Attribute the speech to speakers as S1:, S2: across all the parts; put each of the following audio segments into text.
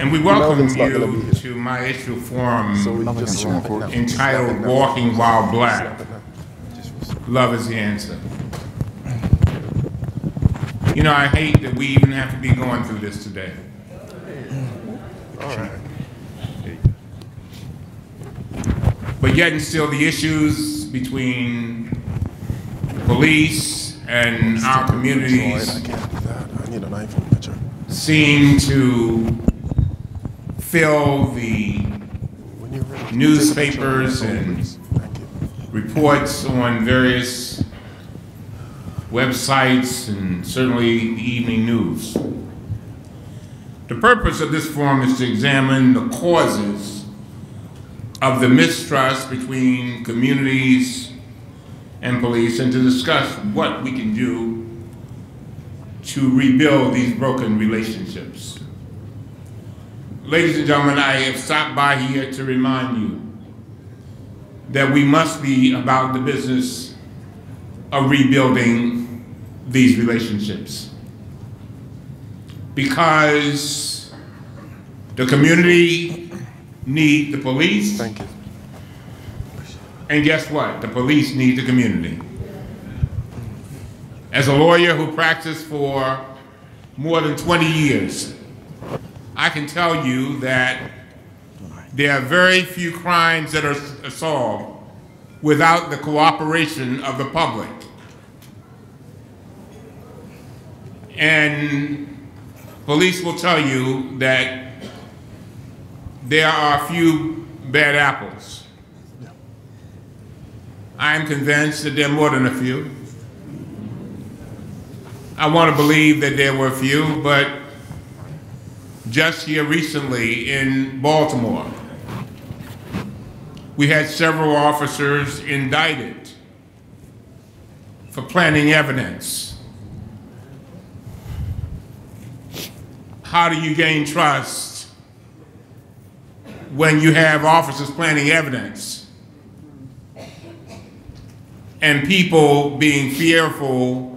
S1: And we welcome
S2: Melvin's not gonna be
S1: you to my issue forum
S2: So we just wrap it now.
S1: entitled Walking While Black. Love is the answer. You know, I hate that we even have to be going through this today. But yet and still, the issues between police and our communities
S2: an iPhone picture.
S1: seem to fill the
S2: When you're ready. take a picture
S1: Newspapers
S2: on my phone,
S1: and-
S2: please. Thank you.
S1: reports on various websites and certainly the evening news. The purpose of this forum is to examine the causes of the mistrust between communities and police and to discuss what we can do to rebuild these broken relationships. Ladies and gentlemen, I have stopped by here to remind you that we must be about the business of rebuilding these relationships. Because the community need the police,
S2: Thank you.
S1: and guess what? The police need the community. As a lawyer who practiced for more than 20 years, I can tell you that there are very few crimes that are solved without the cooperation of the public. And police will tell you that there are a few bad apples. I am convinced that there are more than a few. I want to believe that there were a few, but just here recently in Baltimore, we had several officers indicted for planting evidence. How do you gain trust when you have officers planting evidence and people being fearful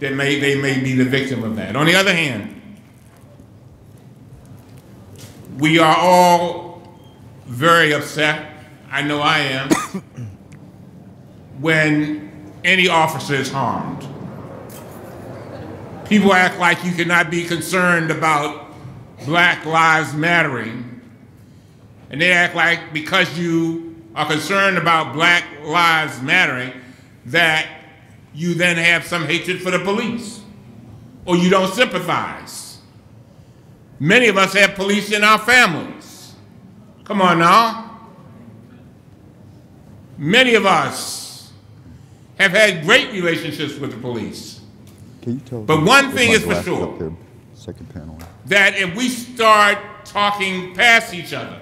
S1: that may, they may be the victim of that? On the other hand, we are all very upset, I know I am, when any officer is harmed. People act like you cannot be concerned about Black Lives Mattering, and they act like because you are concerned about Black Lives Mattering, that you then have some hatred for the police, or you don't sympathize. Many of us have police in our families. Come on now. Many of us have had great relationships with the police.
S3: Can you tell?
S1: But one thing is for sure.
S3: there, Second panel.
S1: that if we start talking past each other,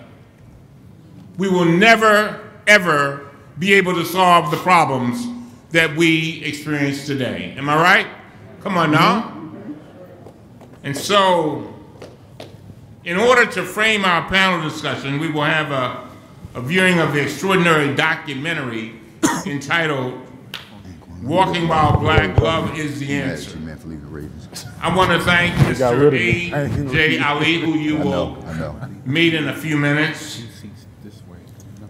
S1: we will never, ever be able to solve the problems that we experience today. Am I right? Come on now. Mm-hmm. And so, in order to frame our panel discussion, we will have a, a viewing of the extraordinary documentary entitled Walking While Black Love is the
S3: Mad
S1: Answer.
S3: you, man, for leaving the Ravens.
S1: I want to thank Mr.
S2: rid.
S1: A.J. Ali, who you
S3: I
S1: will
S3: know, I know.
S1: meet in a few minutes,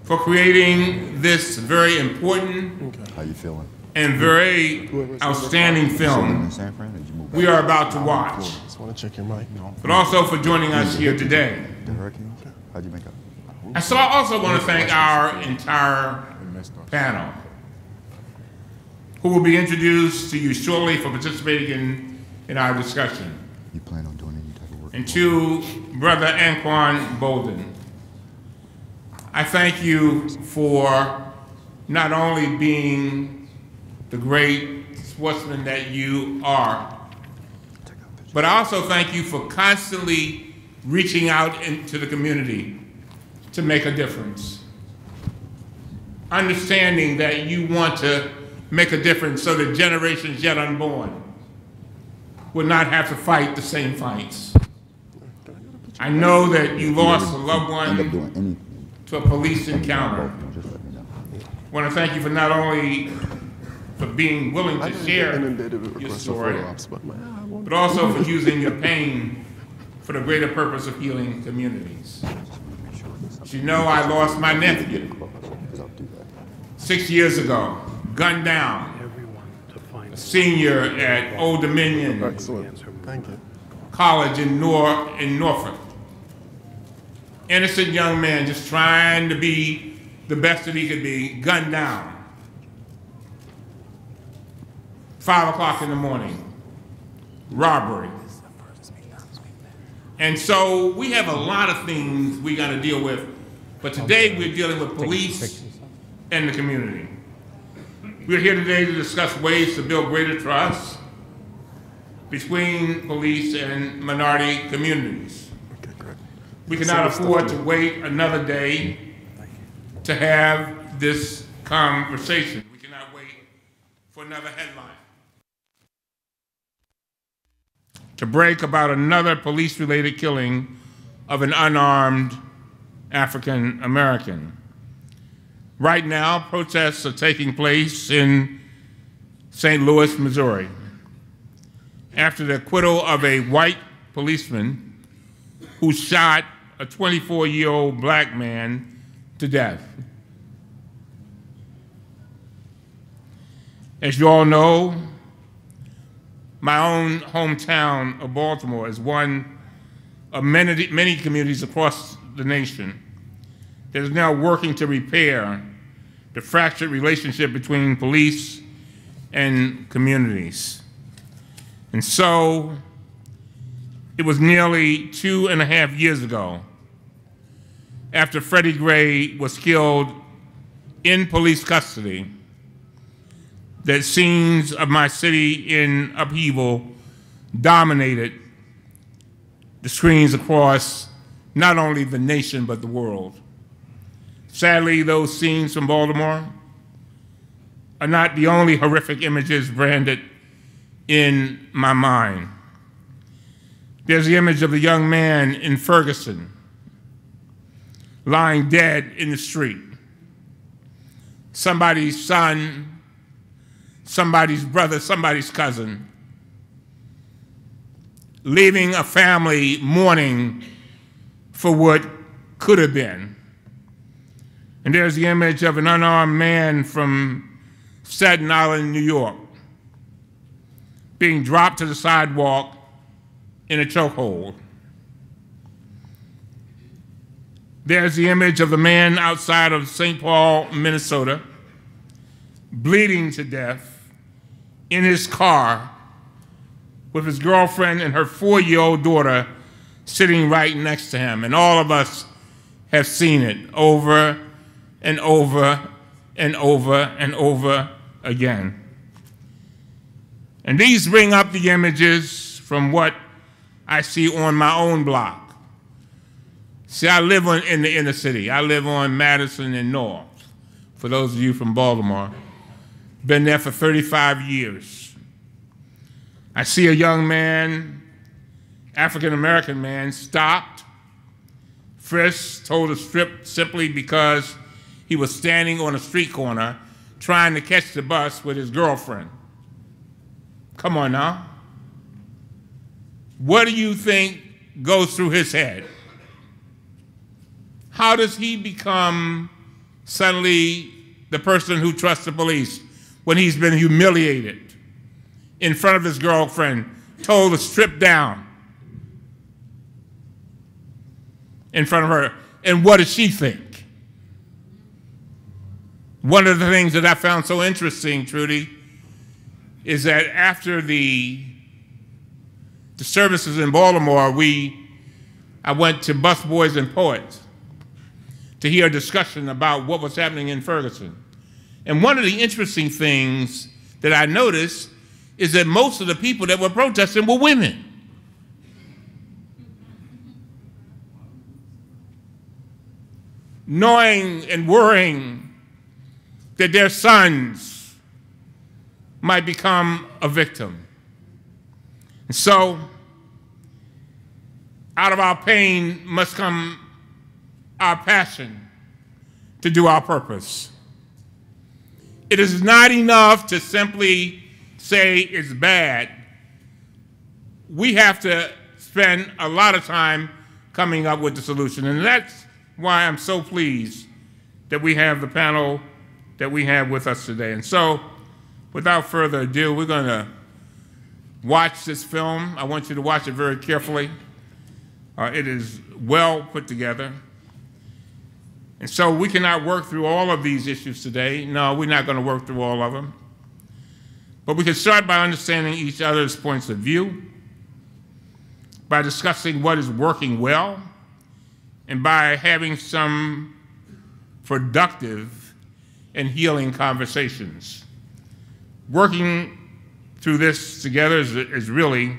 S1: for creating this very important
S3: How you feeling?
S1: and very outstanding film
S3: in San Fran? or Did you move
S1: we are about to watch,
S2: Just want to check your mic.
S1: but also for joining us here today.
S3: The hurricane? How'd you make out?
S1: I so I also want to thank our entire panel, who will be introduced to you shortly for participating in, in our discussion.
S3: You plan on doing any type of work?
S1: and to Brother Anquan Boldin. I thank you for not only being the great sportsman that you are, but I also thank you for constantly reaching out into the community to make a difference. Understanding that you want to make a difference so that generations yet unborn will not have to fight the same fights. I know that you lost a loved one? To a police encounter.
S3: Just let me know.
S1: I want to thank you for not only for being willing to share
S2: get inundated with
S1: your story,
S2: but man, ah, I won't.
S1: but also for using your pain for the greater purpose of healing communities. As you know, I lost my nephew
S3: Because I'll do that.
S1: six years ago, gunned down,
S4: everyone to find
S1: a senior at Old Dominion
S2: Excellent. Thank you.
S1: College in Nor in Norfolk. Innocent young man just trying to be the best that he could be, gunned down. Five o'clock in the morning. Robbery. And so we have a lot of things we got to deal with, but today we're dealing with police and the community. We're here today to discuss ways to build greater trust between police and minority communities. We cannot afford to wait another day to have this conversation. We cannot wait for another headline. To break about another police-related killing of an unarmed African American. Right now, protests are taking place in St. Louis, Missouri after the acquittal of a white policeman who shot a 24 year old black man to death. As you all know, my own hometown of Baltimore is one of many, many communities across the nation that is now working to repair the fractured relationship between police and communities. And so it was nearly two and a half years ago after Freddie Gray was killed in police custody that scenes of my city in upheaval dominated the screens across not only the nation but the world. Sadly, those scenes from Baltimore are not the only horrific images branded in my mind. There's the image of a young man in Ferguson lying dead in the street. Somebody's son, somebody's brother, somebody's cousin, leaving a family mourning for what could have been. And there's the image of an unarmed man from Staten Island, New York, being dropped to the sidewalk in a chokehold. There's the image of a man outside of St. Paul, Minnesota, bleeding to death in his car with his girlfriend and her four year old daughter sitting right next to him. And all of us have seen it over and over and over and over again. And these bring up the images from what I see on my own block. See, I live on, in the inner city. I live on Madison and North, for those of you from Baltimore. Been there for 35 years. I see a young man, African American man, stopped, frisked, told to strip simply because he was standing on a street corner trying to catch the bus with his girlfriend. Come on now. What do you think goes through his head? How does he become suddenly the person who trusts the police when he's been humiliated in front of his girlfriend, told to strip down in front of her? And what does she think? One of the things that I found so interesting, Trudy, is that after the the services in Baltimore, we, I went to Busboys and Poets to hear a discussion about what was happening in Ferguson. And one of the interesting things that I noticed is that most of the people that were protesting were women. Knowing and worrying that their sons might become a victim. And so, out of our pain must come our passion to do our purpose. it is not enough to simply say it's bad. We have to spend a lot of time coming up with the solution. And that's why I'm so pleased that we have the panel that we have with us today. And so, without further ado, we're going to watch this film. I want you to watch it very carefully. Uh, it is well put together. And so we cannot work through all of these issues today. No, we're not going to work through all of them. But we can start by understanding each other's points of view, by discussing what is working well, and by having some productive and healing conversations. Working through this together is, is really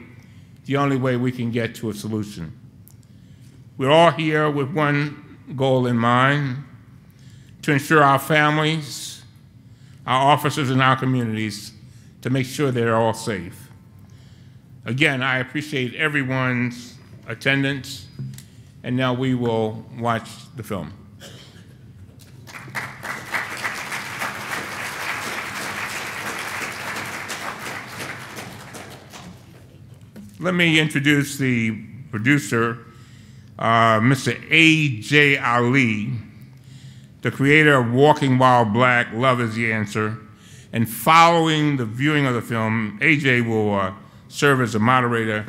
S1: the only way we can get to a solution. We're all here with one goal in mind to ensure our families, our officers, and our communities to make sure they're all safe. Again, I appreciate everyone's attendance, and now we will watch the film. Let me introduce the producer, uh, Mr. A.J. Ali, the creator of Walking While Black, Love is the Answer. And following the viewing of the film, A.J. will uh, serve as a moderator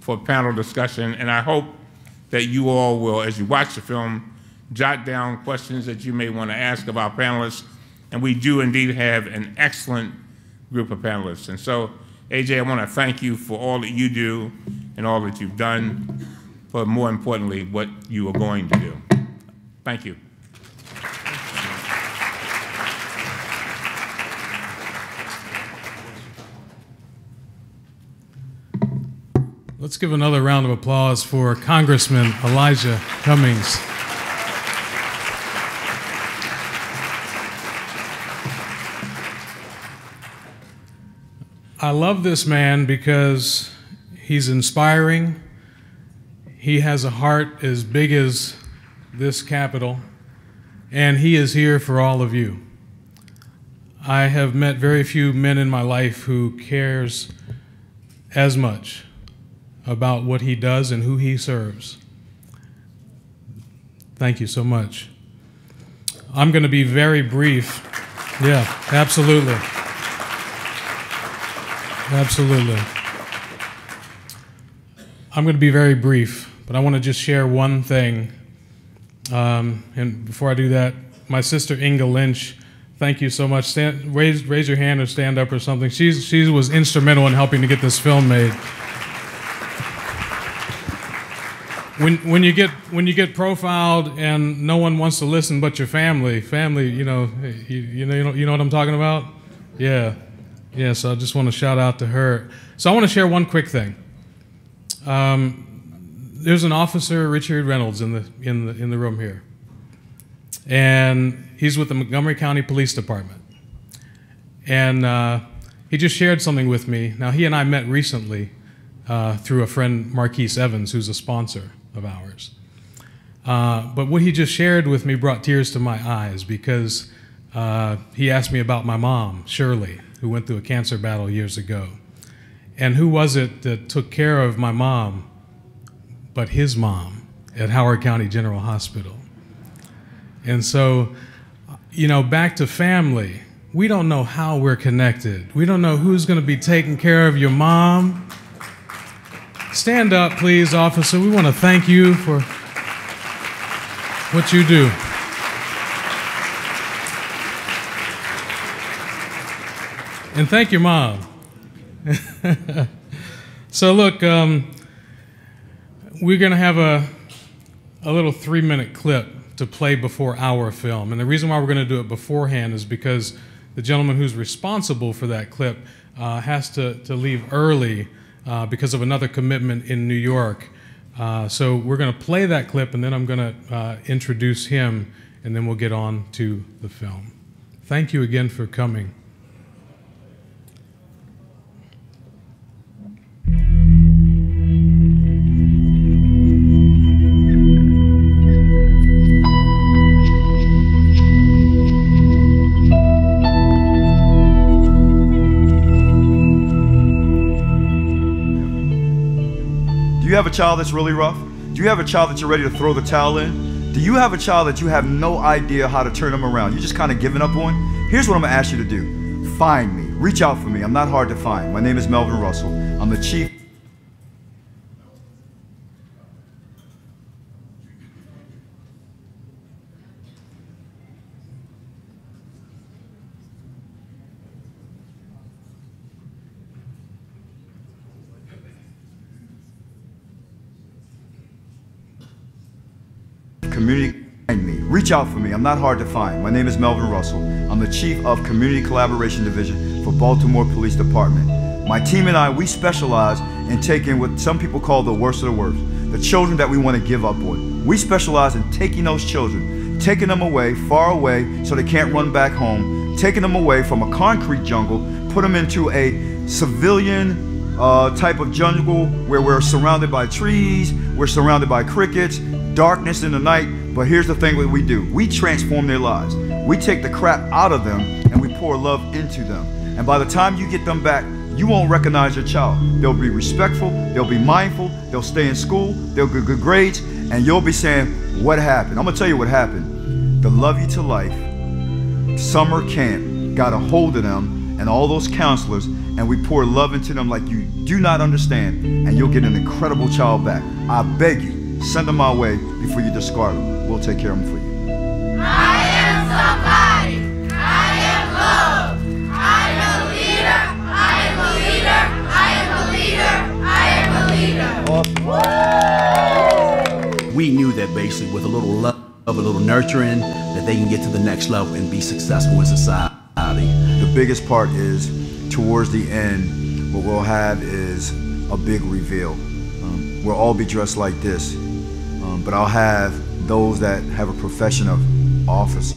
S1: for a panel discussion. And I hope that you all will, as you watch the film, jot down questions that you may want to ask of our panelists. And we do indeed have an excellent group of panelists. And so, AJ, I want to thank you for all that you do and all that you've done, but more importantly, what you are going to do. Thank you.
S4: Let's give another round of applause for Congressman Elijah Cummings. I love this man because he's inspiring. He has a heart as big as this capital, and he is here for all of you. I have met very few men in my life who cares as much about what he does and who he serves. Thank you so much. I'm going to be very brief. Yeah, absolutely. Absolutely. I'm going to be very brief, but I want to just share one thing. Um, and before I do that, my sister Inga Lynch, thank you so much. Stand, raise, raise your hand or stand up or something. She's, she was instrumental in helping to get this film made. When, when you get when you get profiled and no one wants to listen but your family, family, you know, you, you know, you know, you know what I'm talking about? Yeah, yeah. So I just want to shout out to her. So I want to share one quick thing. Um, there's an officer, Richard Reynolds, in the in the in the room here, and he's with the Montgomery County Police Department, and uh, he just shared something with me. Now he and I met recently uh, through a friend, Marquise Evans, who's a sponsor of ours. Uh, but what he just shared with me brought tears to my eyes because uh, he asked me about my mom, Shirley, who went through a cancer battle years ago. And who was it that took care of my mom, but his mom at Howard County General Hospital? And so, you know, back to family, we don't know how we're connected. We don't know who's going to be taking care of your mom Stand up, please, officer. We want to thank you for what you do. And thank your mom. so, look, um, we're going to have a, a little three minute clip to play before our film. And the reason why we're going to do it beforehand is because the gentleman who's responsible for that clip uh, has to, to leave early uh, because of another commitment in New York. Uh, so we're going to play that clip and then I'm going to uh, introduce him and then we'll get on to the film. Thank you again for coming.
S5: You have a child that's really rough? Do you have a child that you're ready to throw the towel in? Do you have a child that you have no idea how to turn them around? You're just kind of giving up on? Here's what I'm gonna ask you to do find me, reach out for me. I'm not hard to find. My name is Melvin Russell. I'm the chief. Community find me. Reach out for me. I'm not hard to find. My name is Melvin Russell. I'm the Chief of Community Collaboration Division for Baltimore Police Department. My team and I, we specialize in taking what some people call the worst of the worst, the children that we want to give up on. We specialize in taking those children, taking them away, far away, so they can't run back home, taking them away from a concrete jungle, put them into a civilian uh, type of jungle where we're surrounded by trees, we're surrounded by crickets, darkness in the night. But here's the thing that we do we transform their lives. We take the crap out of them and we pour love into them. And by the time you get them back, you won't recognize your child. They'll be respectful, they'll be mindful, they'll stay in school, they'll get good grades, and you'll be saying, What happened? I'm gonna tell you what happened. The Love You to Life summer camp got a hold of them and all those counselors, and we pour love into them like you do not understand, and you'll get an incredible child back. I beg you, send them our way before you discard them. We'll take care of them for you.
S6: I am somebody. I am loved. I am a leader. I am a leader. I am a leader. I am a leader.
S7: we knew that basically with a little love, a little nurturing, that they can get to the next level and be successful in society.
S5: The biggest part is towards the end, what we'll have is a big reveal. Um, we'll all be dressed like this, um, but I'll have those that have a profession of office.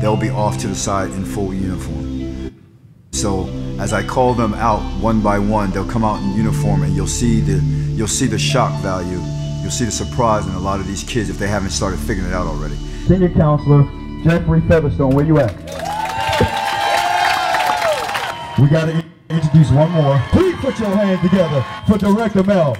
S5: They'll be off to the side in full uniform. So as I call them out one by one, they'll come out in uniform, and you'll see the you'll see the shock value. You'll see the surprise in a lot of these kids if they haven't started figuring it out already.
S8: Senior Counselor Jeffrey Featherstone, where you at? We got to introduce one more. Please put your hands together for Director Mel.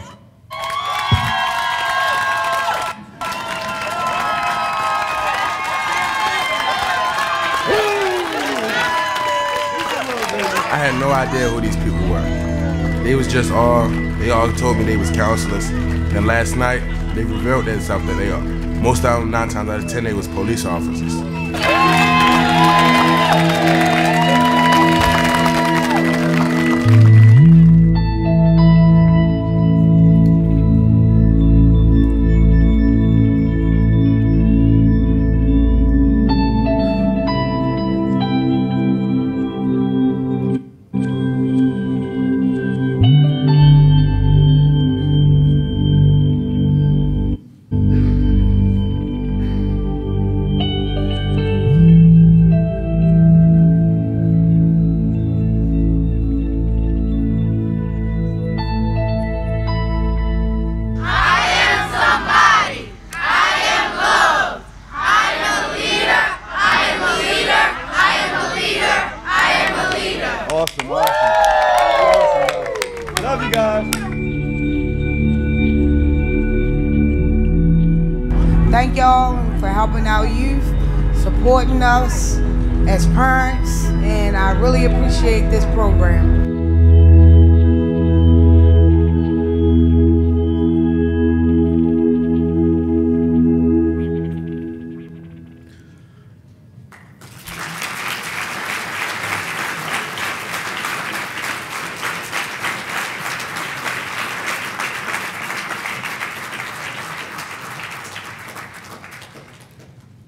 S9: Had no idea who these people were. They was just all, they all told me they was counselors. And last night, they revealed themselves that they are. Most of them, nine times out of ten, they was police officers.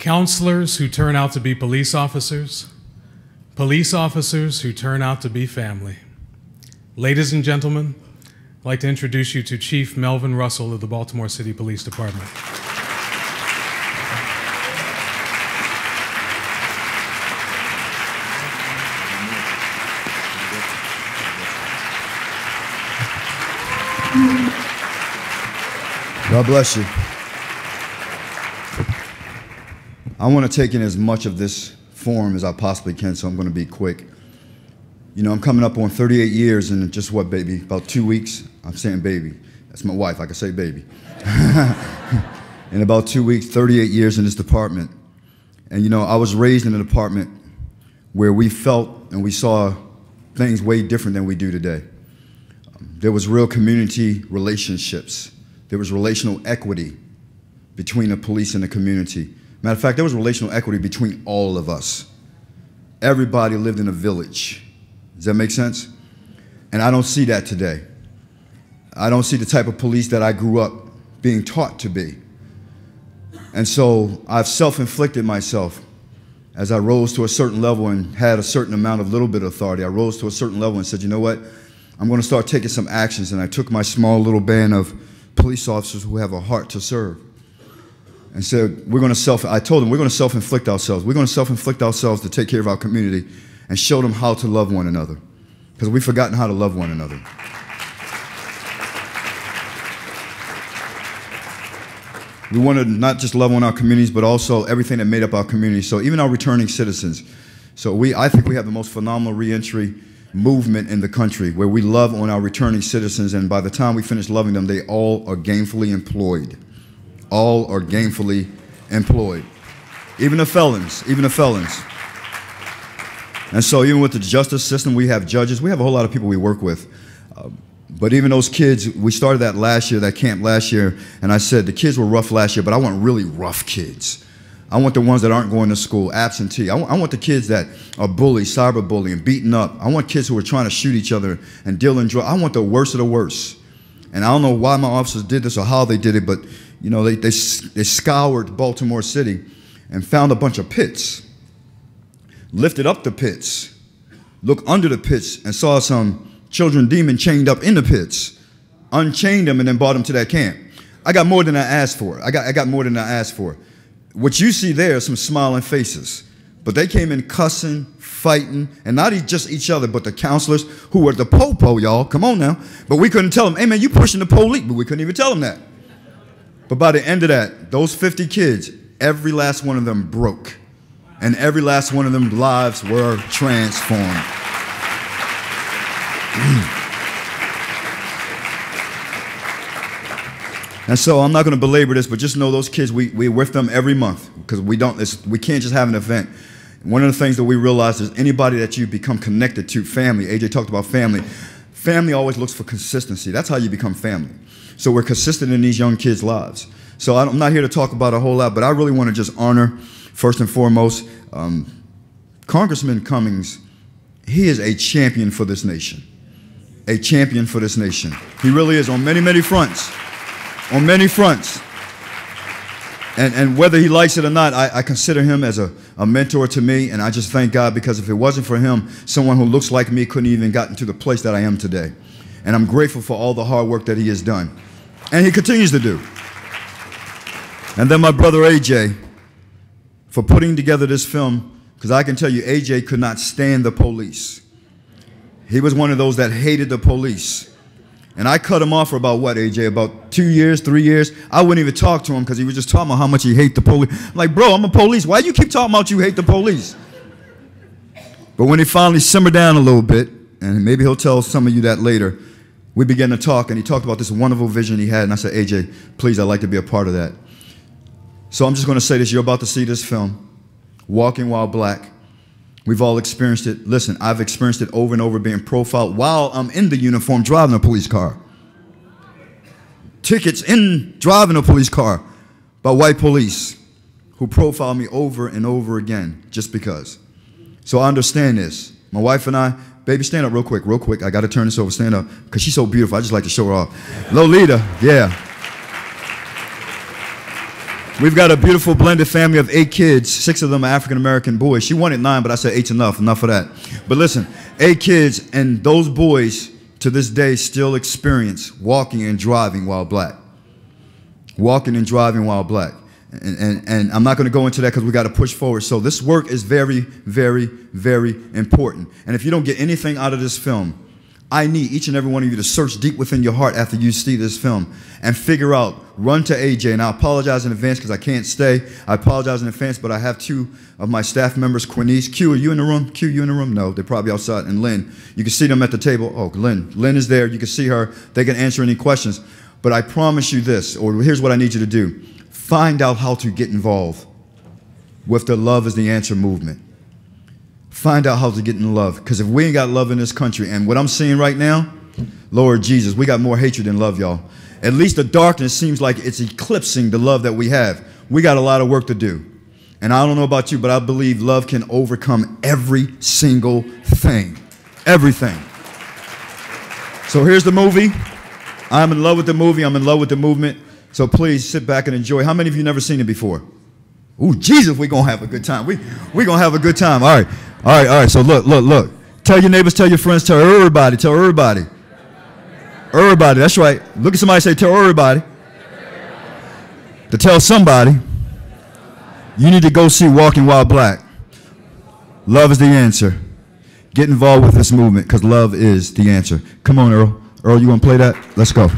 S4: Counselors who turn out to be police officers, police officers who turn out to be family. Ladies and gentlemen, I'd like to introduce you to Chief Melvin Russell of the Baltimore City Police Department.
S5: God bless you. I want to take in as much of this form as I possibly can, so I'm going to be quick. You know, I'm coming up on 38 years and just what, baby? About two weeks? I'm saying baby. That's my wife. I can say baby. in about two weeks, 38 years in this department. And you know, I was raised in a department where we felt and we saw things way different than we do today. There was real community relationships. There was relational equity between the police and the community. Matter of fact, there was relational equity between all of us. Everybody lived in a village. Does that make sense? And I don't see that today. I don't see the type of police that I grew up being taught to be. And so I've self inflicted myself as I rose to a certain level and had a certain amount of little bit of authority. I rose to a certain level and said, you know what? I'm going to start taking some actions. And I took my small little band of police officers who have a heart to serve and said, we're going to self, I told them, we're going to self inflict ourselves. We're going to self inflict ourselves to take care of our community and show them how to love one another. Because we've forgotten how to love one another. We want to not just love on our communities, but also everything that made up our community. So even our returning citizens. So we, I think we have the most phenomenal reentry movement in the country where we love on our returning citizens, and by the time we finish loving them, they all are gainfully employed. All are gainfully employed. Even the felons, even the felons. And so even with the justice system, we have judges, we have a whole lot of people we work with. Uh, but even those kids, we started that last year, that camp last year, and I said the kids were rough last year, but I want really rough kids. I want the ones that aren't going to school, absentee. I want, I want the kids that are bullied, cyberbullying, beaten up. I want kids who are trying to shoot each other and deal in drugs. I want the worst of the worst. And I don't know why my officers did this or how they did it, but you know, they, they, they scoured Baltimore City and found a bunch of pits, lifted up the pits, looked under the pits, and saw some children demon chained up in the pits, unchained them, and then brought them to that camp. I got more than I asked for. I got, I got more than I asked for. What you see there are some smiling faces, but they came in cussing, fighting, and not just each other, but the counselors who were the popo, y'all. Come on now. But we couldn't tell them, hey man, you pushing the police, but we couldn't even tell them that. But by the end of that, those 50 kids, every last one of them broke. And every last one of them lives were transformed. And so I'm not going to belabor this, but just know those kids, we, we're with them every month because we don't, we can't just have an event. One of the things that we realize is anybody that you become connected to, family, AJ talked about family, family always looks for consistency. That's how you become family. So we're consistent in these young kids' lives. So I'm not here to talk about a whole lot, but I really want to just honor, first and foremost, um, Congressman Cummings. He is a champion for this nation. A champion for this nation. He really is on many, many fronts on many fronts. And, and whether he likes it or not, I, I consider him as a, a mentor to me, and I just thank God because if it wasn't for him, someone who looks like me couldn't even gotten to the place that I am today. And I'm grateful for all the hard work that he has done. And he continues to do. And then my brother AJ for putting together this film, because I can tell you, AJ could not stand the police. He was one of those that hated the police. And I cut him off for about what, AJ? About two years, three years. I wouldn't even talk to him because he was just talking about how much he hate the police. I'm like, bro, I'm a police. Why you keep talking about you hate the police? But when he finally simmered down a little bit, and maybe he'll tell some of you that later, we began to talk, and he talked about this wonderful vision he had. And I said, AJ, please, I'd like to be a part of that. So I'm just going to say this. You're about to see this film, Walking While Black. We've all experienced it. Listen, I've experienced it over and over being profiled while I'm in the uniform driving a police car. Tickets in driving a police car by white police who profile me over and over again just because. So I understand this. My wife and I, baby, stand up real quick, real quick. I got to turn this over. Stand up because she's so beautiful. I just like to show her off. Lolita, yeah. We've got a beautiful blended family of eight kids. Six of them are African American boys. She wanted nine, but I said eight's enough. Enough of that. But listen, eight kids, and those boys to this day still experience walking and driving while black. Walking and driving while black. And, and, I'm not going to go into that because we got to push forward. So this work is very, very, very important. And if you don't get anything out of this film, I need each and every one of you to search deep within your heart after you see this film and figure out, run to AJ. And I apologize in advance because I can't stay. I apologize in advance, but I have two of my staff members, Quinice. Q, are you in the room? Q, you in the room? No, they're probably outside. And Lynn, you can see them at the table. Oh, Lynn. Lynn is there. You can see her. They can answer any questions. But I promise you this, or here's what I need you to do find out how to get involved with the Love is the Answer movement. Find out how to get in love. Because if we ain't got love in this country, and what I'm seeing right now, Lord Jesus, we got more hatred than love, y'all. At least the darkness seems like it's eclipsing the love that we have. We got a lot of work to do. And I don't know about you, but I believe love can overcome every single thing. Everything. So here's the movie. I'm in love with the movie. I'm in love with the movement. So please sit back and enjoy. How many of you never seen it before? Ooh, Jesus, we're gonna have a good time. We we're gonna have a good time. All right, all right, all right. So look, look, look. Tell your neighbors, tell your friends, tell everybody, tell everybody. Everybody, that's right. Look at somebody say, tell everybody. To tell somebody, you need to go see Walking While Black. Love is the answer. Get involved with this movement because love is the answer. Come on, Earl. Earl, you want to play that? Let's go.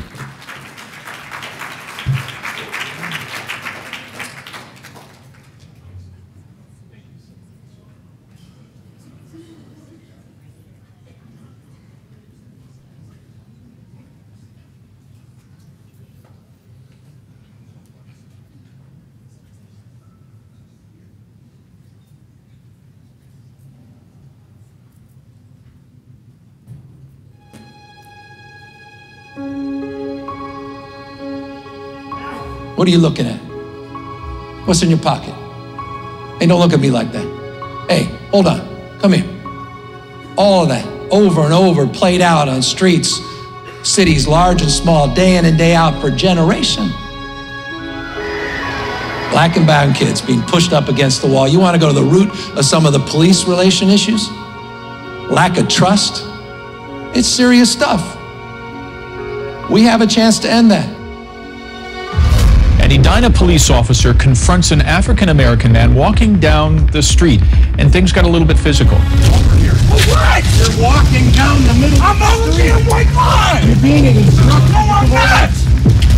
S10: What are you looking at? What's in your pocket? Hey, don't look at me like that. Hey, hold on. Come here. All of that, over and over, played out on streets, cities large and small, day in and day out for generations. Black and brown kids being pushed up against the wall. You want to go to the root of some of the police relation issues? Lack of trust? It's serious stuff. We have a chance to end that.
S11: An Edina police officer confronts an African American man walking down the street, and things got a little bit physical.
S12: What? You're walking down the middle. I'm over here. White line. You're being a No, I'm not.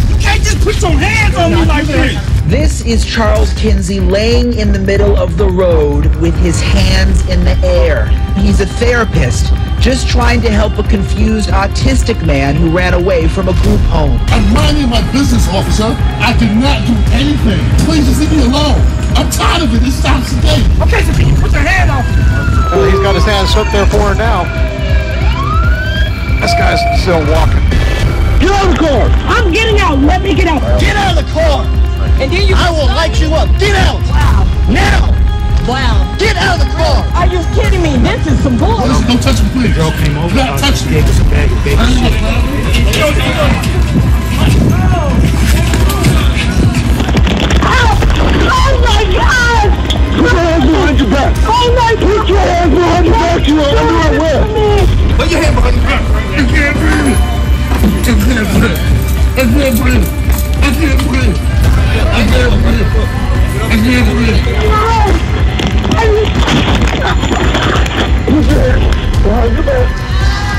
S12: You can't just put your hands on me like this.
S13: This is Charles Kinsey laying in the middle of the road with his hands in the air. He's a therapist, just trying to help a confused autistic man who ran away from a group home.
S12: I'm minding my business, officer. I did not do anything. Please just leave me alone. I'm tired of it. It stops today. Okay, so can you put your hand off me?
S2: Well, he's got his hands up there for her now. This guy's still walking.
S14: Get out of the car! I'm getting out! Let me get out! Get out of the car! And then you I will light you up! Get out! Wow! Now! Wow! Get out of the car! Are you kidding me? This is some bull.
S12: Listen, don't touch me, please. Girl came over. Not touch me. Gave us a bag of baby
S14: Oh my God!
S12: Put your hands behind your back.
S14: Oh my God!
S12: Put your hands behind your back. You are underwear. Put your hand behind your back. I can't breathe. I can't breathe. I can't breathe. I can't breathe. I can't breathe. I can't breathe. Put your hands behind your back.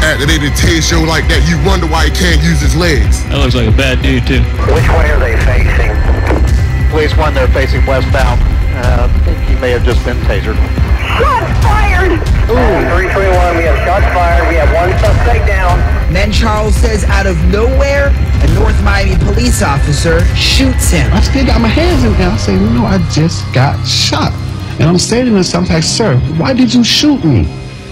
S15: After they did tase show like that, you wonder why he can't use his legs.
S11: That looks like a bad dude, too.
S16: Which way are they facing?
S2: Police one, they're facing westbound. Uh, I think he may have just been tasered.
S14: Shots fired!
S16: Ooh. 321, we have shots fired. We have one suspect down.
S13: Then Charles says out of nowhere, a North Miami police officer shoots him.
S17: I still got my hands in the air. I say, no, I just got shot. And I'm standing there, so I'm like, sir, why did you shoot me?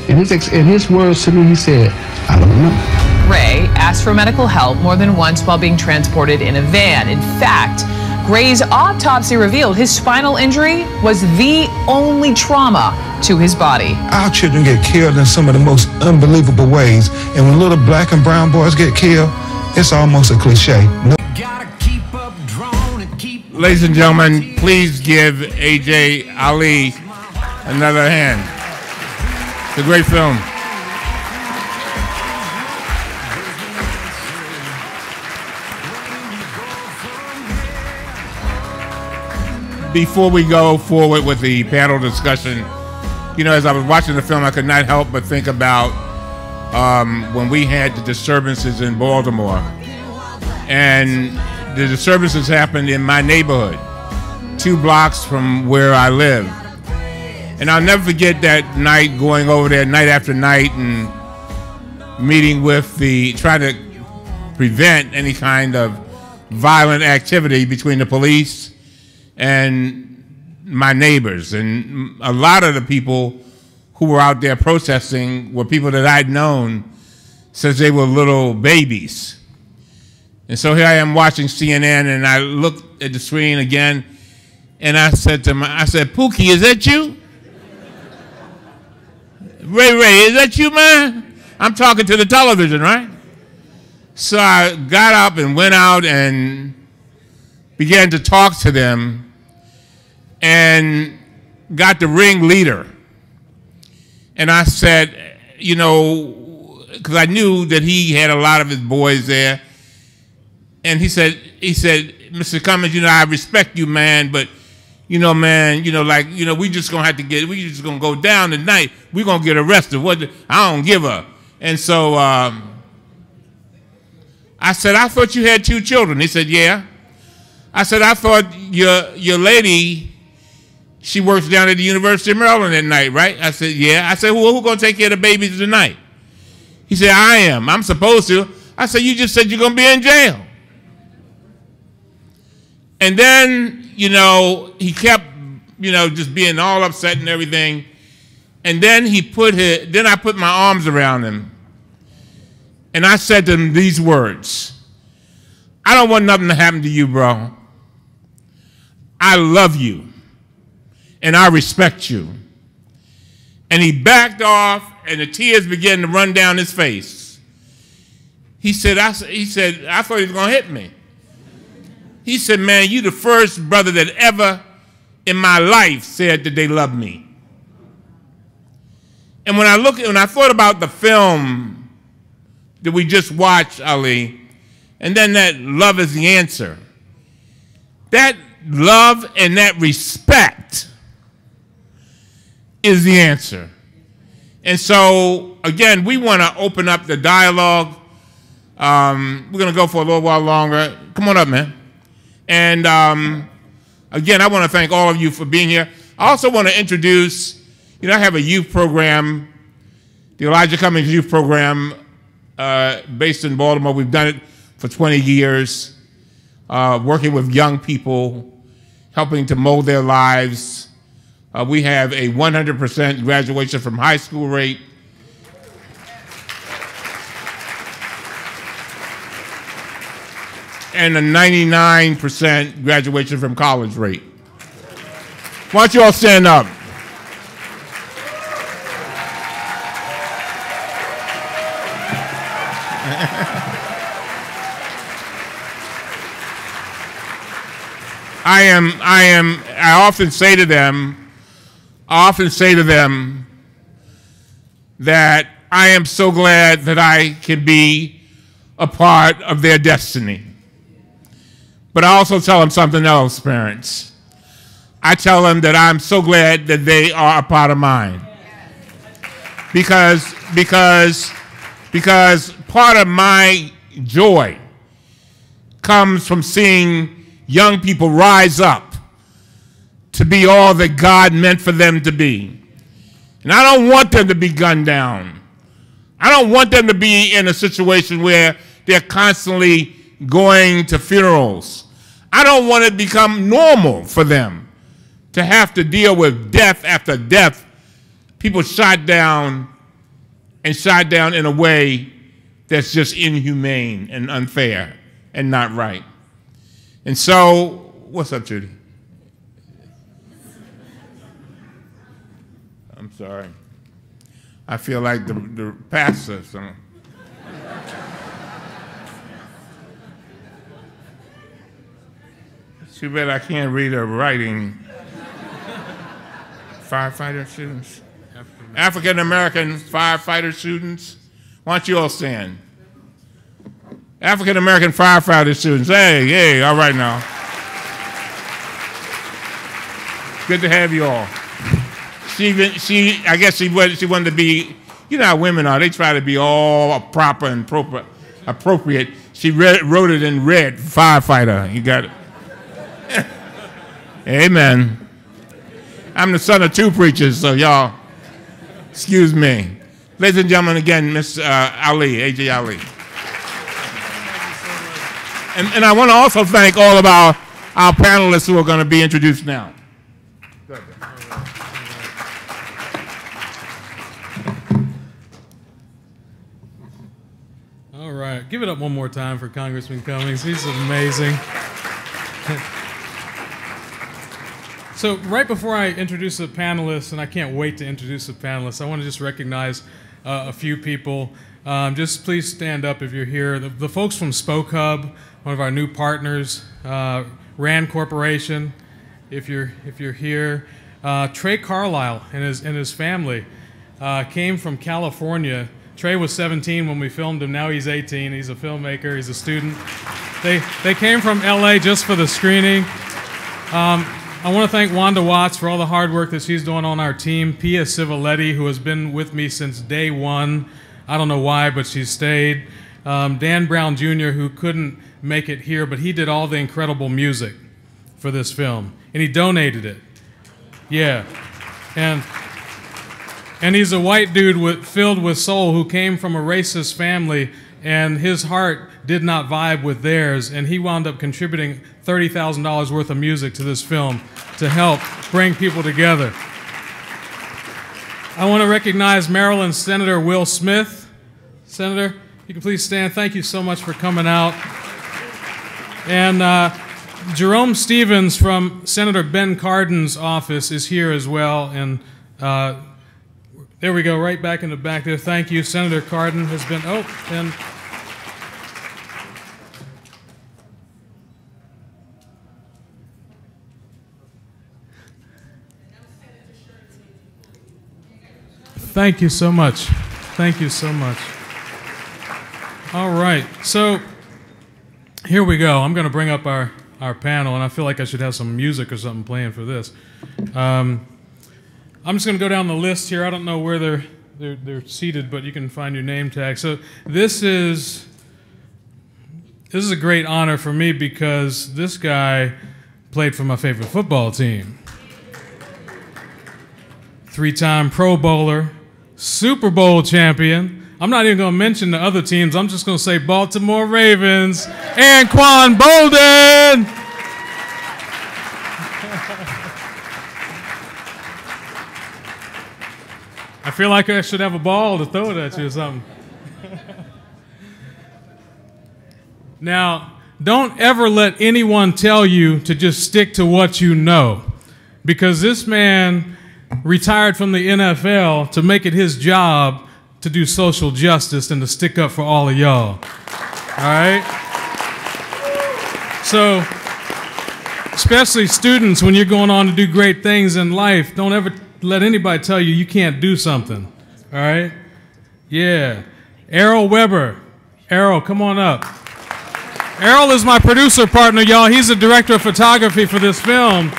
S17: And his, ex- in his words to me, he said, I don't know.
S18: Gray asked for medical help more than once while being transported in a van. In fact, Gray's autopsy revealed his spinal injury was the only trauma to his body.
S19: Our children get killed in some of the most unbelievable ways. And when little black and brown boys get killed, it's almost a cliche. No-
S1: Ladies and gentlemen, please give AJ Ali another hand. It's a great film. Before we go forward with the panel discussion, you know, as I was watching the film, I could not help but think about um, when we had the disturbances in Baltimore. And the disturbances happened in my neighborhood, two blocks from where I live. And I'll never forget that night going over there night after night and meeting with the, trying to prevent any kind of violent activity between the police and my neighbors. And a lot of the people who were out there protesting were people that I'd known since they were little babies. And so here I am watching CNN, and I looked at the screen again, and I said to my, I said, Pookie, is that you? Ray Ray, is that you, man? I'm talking to the television, right? So I got up and went out and began to talk to them and got the ringleader. And I said, you know, because I knew that he had a lot of his boys there. And he said, he said, Mr. Cummings, you know, I respect you, man, but you know, man, you know, like, you know, we just gonna have to get, we just gonna go down tonight. we gonna get arrested. What? The, I don't give a. And so um, I said, I thought you had two children. He said, yeah. I said, I thought your your lady, she works down at the University of Maryland at night, right? I said, yeah. I said, well, who's gonna take care of the babies tonight? He said, I am. I'm supposed to. I said, you just said you're gonna be in jail. And then, you know, he kept, you know, just being all upset and everything. And then he put his, then I put my arms around him. And I said to him these words I don't want nothing to happen to you, bro. I love you. And I respect you. And he backed off, and the tears began to run down his face. He said, I, he said, I thought he was going to hit me. He said, Man, you the first brother that ever in my life said that they love me. And when I look when I thought about the film that we just watched, Ali, and then that love is the answer. That love and that respect is the answer. And so, again, we want to open up the dialogue. Um, we're going to go for a little while longer. Come on up, man. And um, again, I want to thank all of you for being here. I also want to introduce, you know, I have a youth program, the Elijah Cummings Youth Program, uh, based in Baltimore. We've done it for 20 years, uh, working with young people, helping to mold their lives. Uh, we have a 100% graduation from high school rate. and a 99% graduation from college rate. Why don't you all stand up? I am, I am, I often say to them, I often say to them that I am so glad that I can be a part of their destiny. But I also tell them something else, parents. I tell them that I'm so glad that they are a part of mine. Because, because, because part of my joy comes from seeing young people rise up to be all that God meant for them to be. And I don't want them to be gunned down. I don't want them to be in a situation where they're constantly going to funerals. I don't want it to become normal for them to have to deal with death after death, people shot down and shot down in a way that's just inhumane and unfair and not right. And so, what's up, Judy? Sorry. I feel like the, the pastor. So. Too bad I can't read her writing. Firefighter students? African American firefighter students? Why don't you all stand? African American firefighter students. Hey, hey, all right now. Good to have you all. She, she I guess she wanted, she wanted to be, you know how women are, they try to be all proper and proper, appropriate. She read, wrote it in red, firefighter. You got it. Amen. I'm the son of two preachers, so y'all, excuse me. Ladies and gentlemen, again, Miss uh, Ali, AJ Ali. And, and I want to also thank all of our, our panelists who are going to be introduced now.
S4: All right, give it up one more time for Congressman Cummings. He's amazing. so, right before I introduce the panelists, and I can't wait to introduce the panelists, I want to just recognize uh, a few people. Um, just please stand up if you're here. The, the, folks from Spoke Hub, one of our new partners, uh, Rand Corporation, if you're if you're here, uh, Trey Carlisle and his and his family uh, came from California. Trey was 17 when we filmed him. Now he's 18. He's a filmmaker. He's a student. They they came from LA just for the screening. Um, I want to thank Wanda Watts for all the hard work that she's doing on our team. Pia Civiletti, who has been with me since day one. I don't know why, but she stayed. Um, Dan Brown Jr., who couldn't make it here, but he did all the incredible music for this film, and he donated it. Yeah, and and he's a white dude with, filled with soul who came from a racist family, and his heart did not vibe with theirs, and he wound up contributing thirty thousand dollars worth of music to this film to help bring people together. I want to recognize Maryland Senator Will Smith. Senator, you can please stand. Thank you so much for coming out. And uh, Jerome Stevens from Senator Ben Cardin's office is here as well. And uh, there we go, right back in the back there. Thank you. Senator Cardin has been. Oh, and. Thank you so much. Thank you so much. All right. So here we go. I'm going to bring up our, our panel, and I feel like I should have some music or something playing for this. Um, I'm just going to go down the list here. I don't know where they're, they're, they're seated, but you can find your name tag. So this is this is a great honor for me because this guy played for my favorite football team. Three-time Pro Bowler, Super Bowl champion. I'm not even going to mention the other teams. I'm just going to say Baltimore Ravens and Quan Boldin. I feel like I should have a ball to throw it at you or something. now, don't ever let anyone tell you to just stick to what you know. Because this man retired from the NFL to make it his job to do social justice and to stick up for all of y'all. All right? So, especially students, when you're going on to do great things in life, don't ever let anybody tell you you can't do something. All right? Yeah. Errol Webber. Errol, come on up. Errol is my producer partner, y'all. He's the director of photography for this film.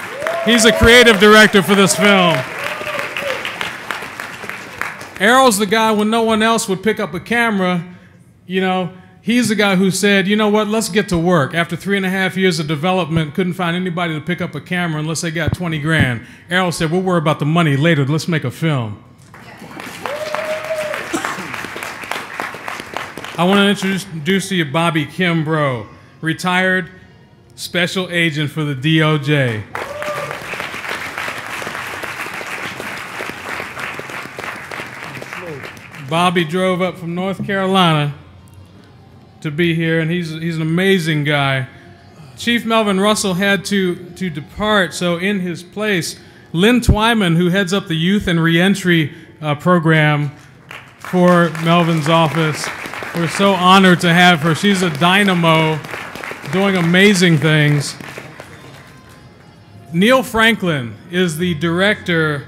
S4: He's a creative director for this film. Errol's the guy when no one else would pick up a camera, you know, he's the guy who said, you know what, let's get to work. After three and a half years of development, couldn't find anybody to pick up a camera unless they got 20 grand. Errol said, we'll worry about the money later, let's make a film. I want to introduce to you Bobby Kimbrough, retired special agent for the DOJ. Bobby drove up from North Carolina to be here, and he's, he's an amazing guy. Chief Melvin Russell had to, to depart, so in his place, Lynn Twyman, who heads up the Youth and Reentry uh, program for Melvin's office, we're so honored to have her. She's a dynamo, doing amazing things. Neil Franklin is the director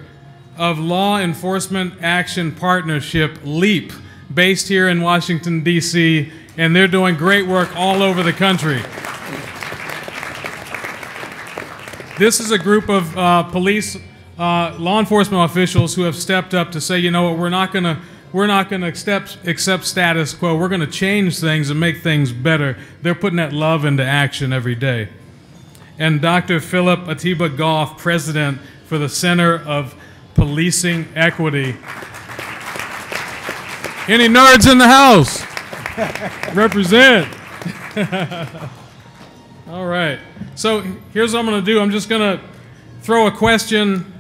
S4: of Law Enforcement Action Partnership, LEAP, based here in Washington, D.C., and they're doing great work all over the country. This is a group of uh, police, uh, law enforcement officials who have stepped up to say, you know what, we're not going to. We're not going to accept, accept status quo. We're going to change things and make things better. They're putting that love into action every day. And Dr. Philip Atiba Goff, president for the Center of Policing Equity. Any nerds in the house? Represent. All right. So here's what I'm going to do. I'm just going to throw a question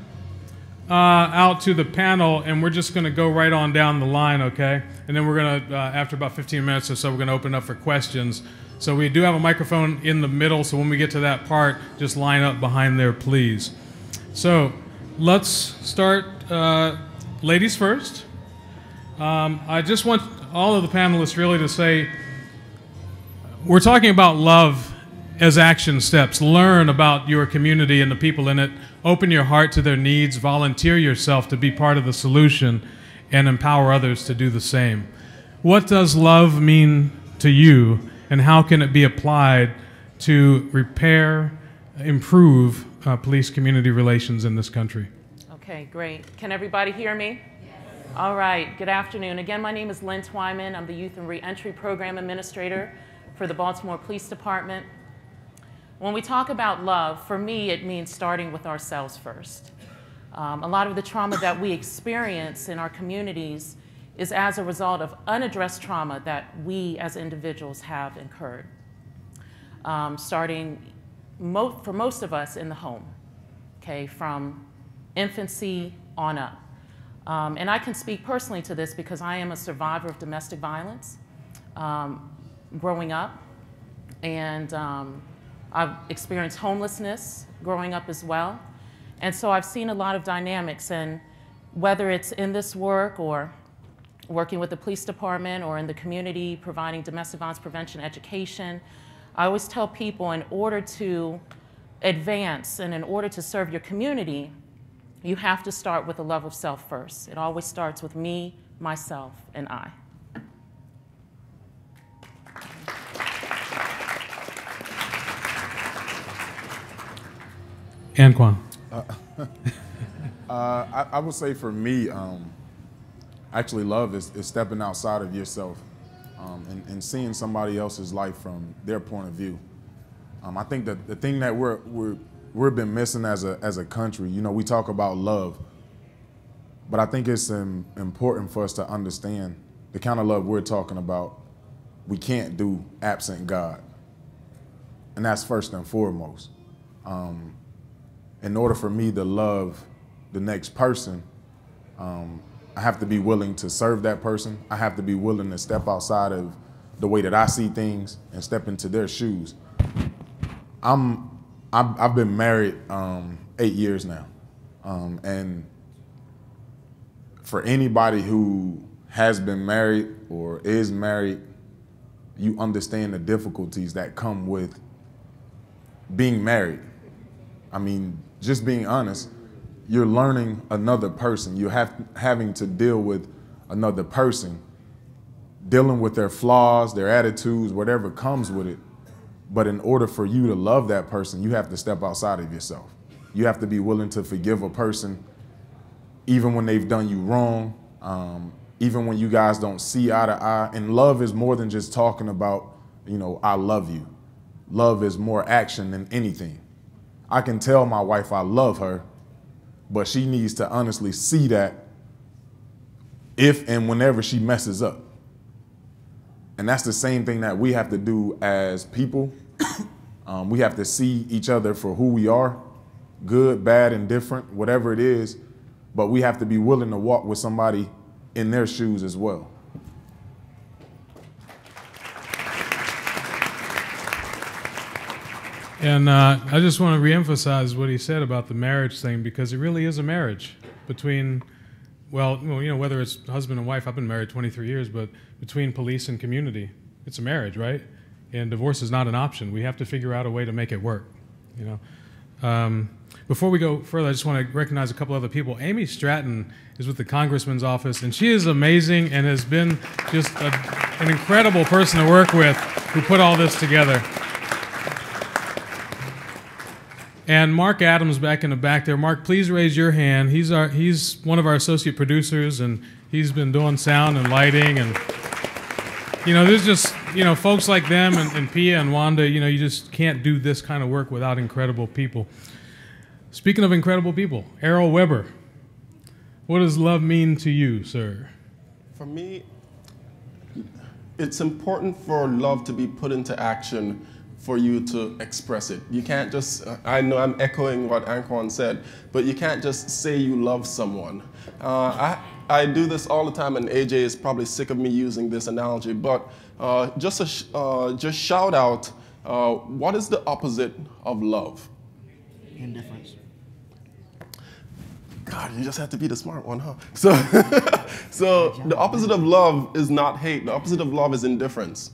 S4: uh, out to the panel, and we're just going to go right on down the line, okay? And then we're going to, uh, after about 15 minutes or so, we're going to open up for questions. So we do have a microphone in the middle, so when we get to that part, just line up behind there, please. So let's start, uh, ladies first. Um, I just want all of the panelists really to say we're talking about love as action steps. Learn about your community and the people in it. Open your heart to their needs. Volunteer yourself to be part of the solution and empower others to do the same. What does love mean to you, and how can it be applied to repair, improve uh, police community relations in this country?
S20: Okay, great. Can everybody hear me? All right, good afternoon. Again, my name is Lynn Twyman. I'm the Youth and Reentry Program Administrator for the Baltimore Police Department. When we talk about love, for me, it means starting with ourselves first. Um, a lot of the trauma that we experience in our communities is as a result of unaddressed trauma that we as individuals have incurred, um, starting mo for most of us in the home, okay, from infancy on up. Um, and I can speak personally to this because I am a survivor of domestic violence um, growing up. And um, I've experienced homelessness growing up as well. And so I've seen a lot of dynamics, and whether it's in this work or working with the police department or in the community providing domestic violence prevention education, I always tell people in order to advance and in order to serve your community, you have to start with a love of self first. It always starts with me, myself, and I.
S4: Anquan.
S21: Uh, uh, I, I, would say for me, um, actually, love is, is, stepping outside of yourself um, and, and, seeing somebody else's life from their point of view. Um, I think that the thing that we're, we're, we've been missing as a, as a country, you know, we talk about love, but I think it's um, important for us to understand the kind of love we're talking about, we can't do absent God. And that's first and foremost. Um, in order for me to love the next person, um, I have to be willing to serve that person. I have to be willing to step outside of the way that I see things and step into their shoes. I'm, I've, I've been married um, eight years now, um, and for anybody who has been married or is married, you understand the difficulties that come with being married. I mean, just being honest, you're learning another person. You're have, having to deal with another person, dealing with their flaws, their attitudes, whatever comes with it. But in order for you to love that person, you have to step outside of yourself. You have to be willing to forgive a person, even when they've done you wrong, um, even when you guys don't see eye to eye. And love is more than just talking about, you know, I love you. Love is more action than anything. I can tell my wife I love her, but she needs to honestly see that if and whenever she messes up. And that's the same thing that we have to do as people. Um, we have to see each other for who we are, good, bad, and different, whatever it is. But we have to be willing to walk with somebody in their shoes as well.
S4: And uh, I just want to reemphasize what he said about the marriage thing because it really is a marriage between, well, you know, whether it's husband and wife. I've been married 23 years, but between police and community, it's a marriage, right? And divorce is not an option. We have to figure out a way to make it work. You know. Um, before we go further, I just want to recognize a couple other people. Amy Stratton is with the Congressman's office, and she is amazing and has been just a, an incredible person to work with who put all this together. And Mark Adams back in the back there. Mark, please raise your hand. He's our he's one of our associate producers, and he's been doing sound and lighting, and you know, there's just you know folks like them and, and Pia and Wanda. You know, you just can't do this kind of work without incredible people. Speaking of incredible people, Errol Webber, what does love mean to you, sir?
S22: For me, it's important for love to be put into action
S23: for you to express it. You can't just, I know I'm echoing what Anquan said, but you can't just say you love someone. Uh, I, I do this all the time, and AJ is probably sick of me using this analogy, but uh, just, a sh- uh, just shout out uh, what is the opposite of love?
S24: Indifference.
S23: God, you just have to be the smart one, huh? So, so the opposite of love is not hate. The opposite of love is indifference.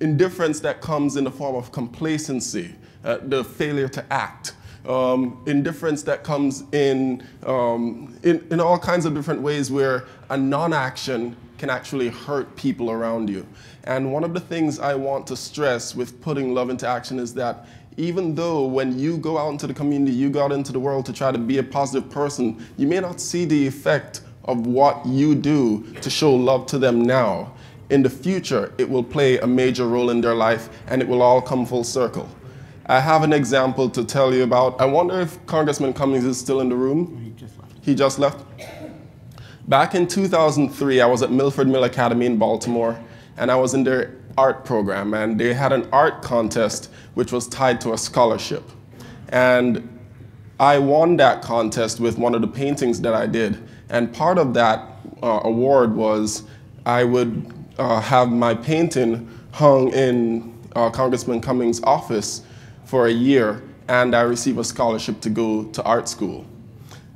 S23: Indifference that comes in the form of complacency, uh, the failure to act. Um, indifference that comes in, um, in, in all kinds of different ways where a non-action can actually hurt people around you. And one of the things I want to stress with putting love into action is that even though when you go out into the community, you go out into the world to try to be a positive person, you may not see the effect of what you do to show love to them now. In the future, it will play a major role in their life and it will all come full circle. I have an example to tell you about. I wonder if Congressman Cummings is still in the room. He just left. He just left? Back in 2003, I was at Milford Mill Academy in Baltimore, and I was in their art program, and they had an art contest which was tied to a scholarship. And I won that contest with one of the paintings that I did. And part of that uh, award was I would uh, have my painting hung in uh, Congressman Cummings' office for a year, and I received a scholarship to go to art school.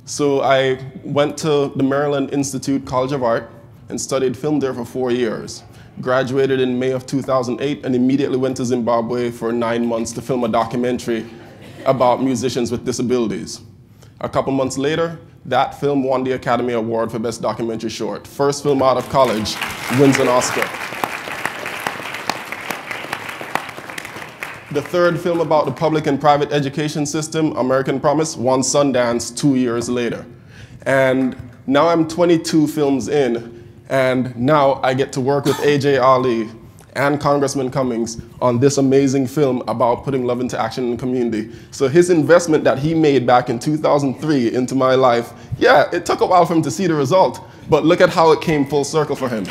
S23: So I went to the Maryland Institute College of Art and studied film there for four years. Graduated in May of 2008 and immediately went to Zimbabwe for nine months to film a documentary about musicians with disabilities. A couple months later, that film won the Academy Award for Best Documentary Short. First film out of college, wins an Oscar. The third film about the public and private education system, American Promise, won Sundance two years later. And now I'm 22 films in, and now I get to work with AJ Ali and Congressman Cummings on this amazing film about putting love into action in the community. So his investment that he made back in 2003 into my life, yeah, it took a while for him to see the result, but look at how it came full circle for him.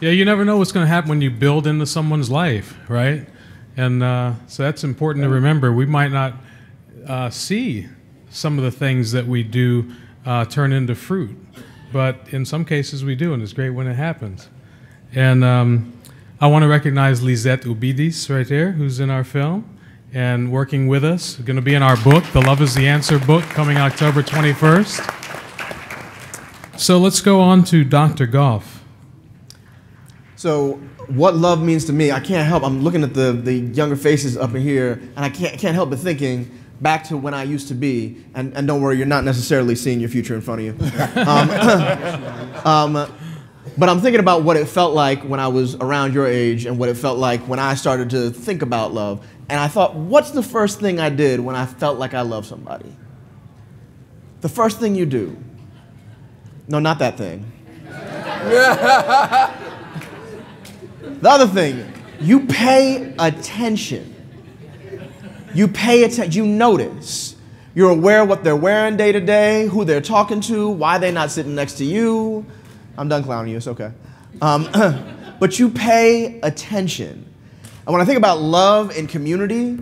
S4: Yeah, you never know what's going to happen when you build into someone's life, right? And uh, so that's important to remember. We might not uh, see some of the things that we do uh, turn into fruit, but in some cases we do, and it's great when it happens. And um, I want to recognize Lisette Ubidis right there, who's in our film and working with us. Going to be in our book, The Love is the Answer book, coming October 21st. So let's go on to Dr. Goff.
S24: So, what love means to me, I can't help. I'm looking at the, the younger faces up in here, and I can't, can't help but thinking back to when I used to be. And, and don't worry, you're not necessarily seeing your future in front of you. Um, um, but I'm thinking about what it felt like when I was around your age and what it felt like when I started to think about love. And I thought, what's the first thing I did when I felt like I loved somebody? The first thing you do. No, not that thing. The other thing, you pay attention. You pay attention, you notice. You're aware of what they're wearing day to day, who they're talking to, why they're not sitting next to you. I'm done clowning you, it's okay. Um, but you pay attention. And when I think about love and community,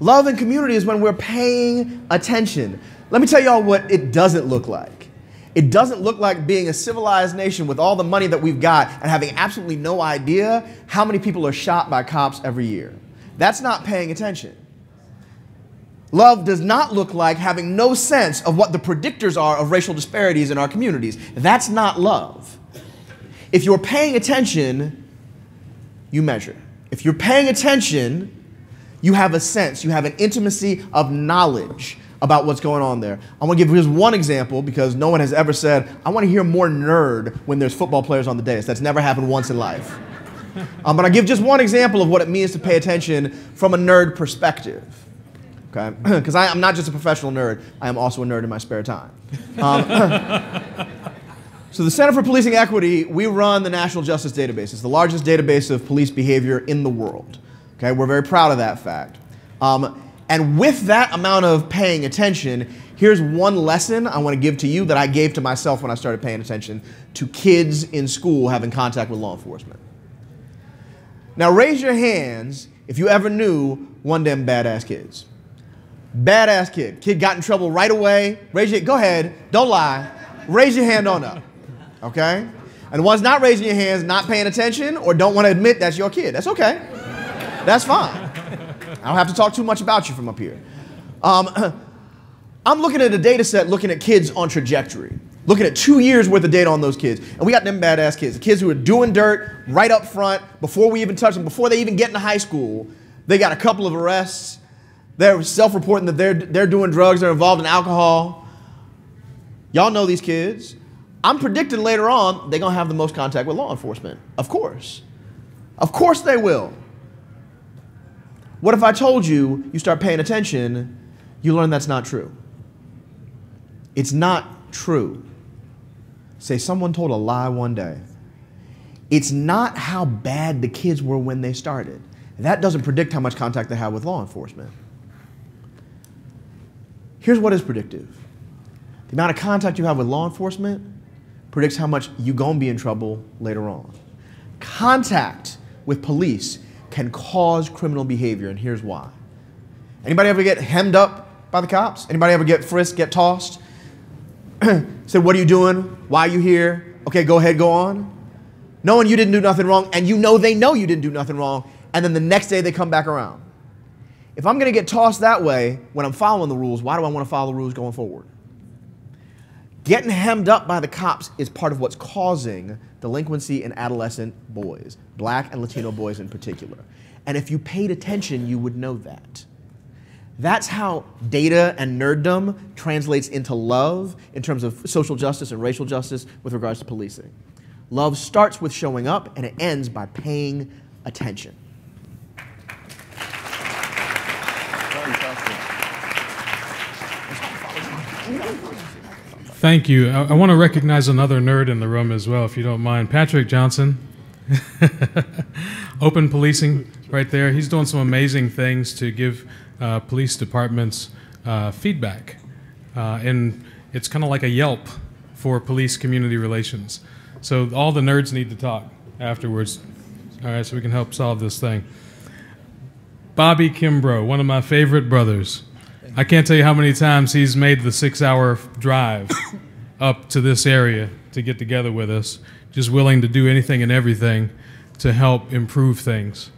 S24: love and community is when we're paying attention. Let me tell y'all what it doesn't look like. It doesn't look like being a civilized nation with all the money that we've got and having absolutely no idea how many people are shot by cops every year. That's not paying attention. Love does not look like having no sense of what the predictors are of racial disparities in our communities. That's not love. If you're paying attention, you measure. If you're paying attention, you have a sense, you have an intimacy of knowledge about what's going on there. I want to give just one example because no one has ever said, I want to hear more nerd when there's football players on the dais. That's never happened once in life. Um, but I give just one example of what it means to pay attention from a nerd perspective. Okay? Because I'm not just a professional nerd, I am also a nerd in my spare time. Um, so, the Center for Policing Equity, we run the National Justice Database. It's the largest database of police behavior in the world. Okay? We're very proud of that fact. Um, and with that amount of paying attention, Here's one lesson I want to give to you that I gave to myself when I started paying attention to kids in school having contact with law enforcement. Now, raise your hands if you ever knew one them badass kids. Badass kid. Kid got in trouble right away. Raise your go ahead. Don't lie. Raise your hand on up. Okay? And the ones not raising your hands, not paying attention, or don't want to admit that's your kid. That's okay. That's fine. I don't have to talk too much about you from up here. Um, I'm looking at a data set looking at kids on trajectory, looking at two years worth of data on those kids. And we got them badass kids, the kids who are doing dirt right up front before we even touch them, before they even get into high school. They got a couple of arrests. They're self reporting that they're, they're doing drugs, they're involved in alcohol. Y'all know these kids. I'm predicting later on they're going to have the most contact with law enforcement. Of course. Of course they will. What if I told you, you start paying attention, you learn that's not true? It's not true. Say, someone told a lie one day. It's not how bad the kids were when they started. That doesn't predict how much contact they have with law enforcement. Here's what is predictive the amount of contact you have with law enforcement predicts how much you're going to be in trouble later on. Contact with police can cause criminal behavior, and here's why. Anybody ever get hemmed up by the cops? Anybody ever get frisked, get tossed? Said, what are you doing? Why are you here? Okay, go ahead, go on. Knowing you didn't do nothing wrong, and you know they know you didn't do nothing wrong, and then the next day they come back around. If I'm gonna get tossed that way when I'm following the rules, why do I wanna follow the rules going forward? Getting hemmed up by the cops is part of what's causing delinquency in adolescent boys, black and Latino boys in particular. And if you paid attention, you would know that. That's how data and nerddom translates into love in terms of social justice and racial justice with regards to policing. Love starts with showing up and it ends by paying attention.
S4: Thank you. I, I want to recognize another nerd in the room as well, if you don't mind. Patrick Johnson. Open policing right there. He's doing some amazing things to give uh, police departments uh, feedback. Uh, and it's kind of like a Yelp for police community relations. So all the nerds need to talk afterwards. All right, so we can help solve this thing. Bobby Kimbrough, one of my favorite brothers. I can't tell you how many times he's made the six hour drive up to this area to get together with us, just willing to do anything and everything to help improve things.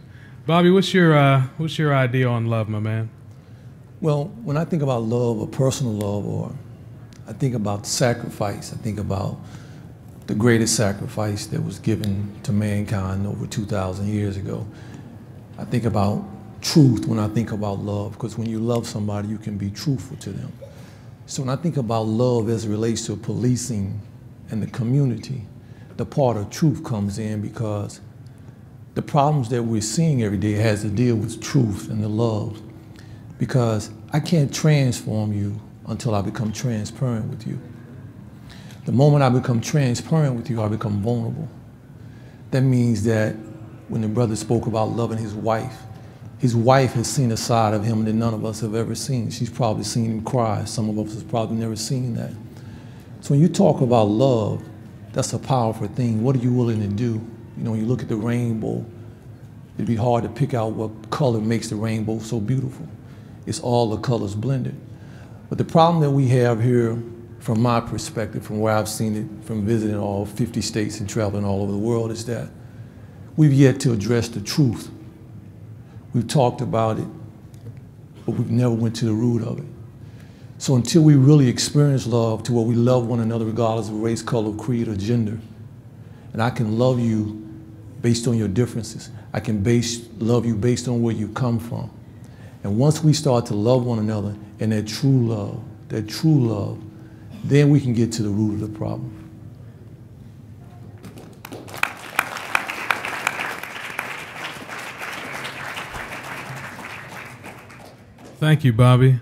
S4: Bobby, what's your, uh, what's your idea on love, my man?
S25: Well, when I think about love or personal love, or I think about sacrifice, I think about the greatest sacrifice that was given to mankind over 2,000 years ago. I think about truth when I think about love, because when you love somebody, you can be truthful to them. So when I think about love as it relates to policing and the community, the part of truth comes in because the problems that we're seeing every day has to deal with truth and the love. Because I can't transform you until I become transparent with you. The moment I become transparent with you, I become vulnerable. That means that when the brother spoke about loving his wife, his wife has seen a side of him that none of us have ever seen. She's probably seen him cry. Some of us have probably never seen that. So when you talk about love, that's a powerful thing. What are you willing to do? You know, when you look at the rainbow, it'd be hard to pick out what color makes the rainbow so beautiful. It's all the colors blended. But the problem that we have here, from my perspective, from where I've seen it, from visiting all 50 states and traveling all over the world, is that we've yet to address the truth We've talked about it, but we've never went to the root of it. So until we really experience love to where we love one another regardless of race, color, creed, or gender, and I can love you based on your differences. I can base, love you based on where you come from. And once we start to love one another and that true love, that true love, then we can get to the root of the problem.
S4: Thank you, Bobby.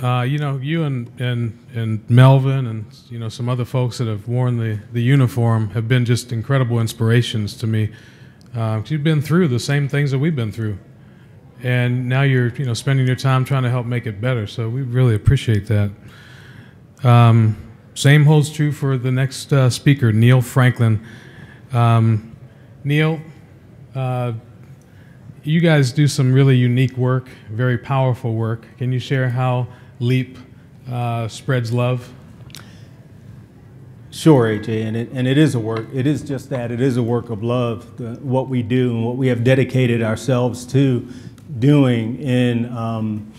S4: Uh, you know, you and, and, and Melvin and you know some other folks that have worn the, the uniform have been just incredible inspirations to me. Uh, you've been through the same things that we've been through, and now you're you know spending your time trying to help make it better. So we really appreciate that. Um, same holds true for the next uh, speaker, Neil Franklin. Um, Neil, uh, you guys do some really unique work, very powerful work. Can you share how LEAP uh, spreads love?
S26: Sure, AJ, and it, and it is a work. It is just that. It is a work of love. The, what we do and what we have dedicated ourselves to doing in um,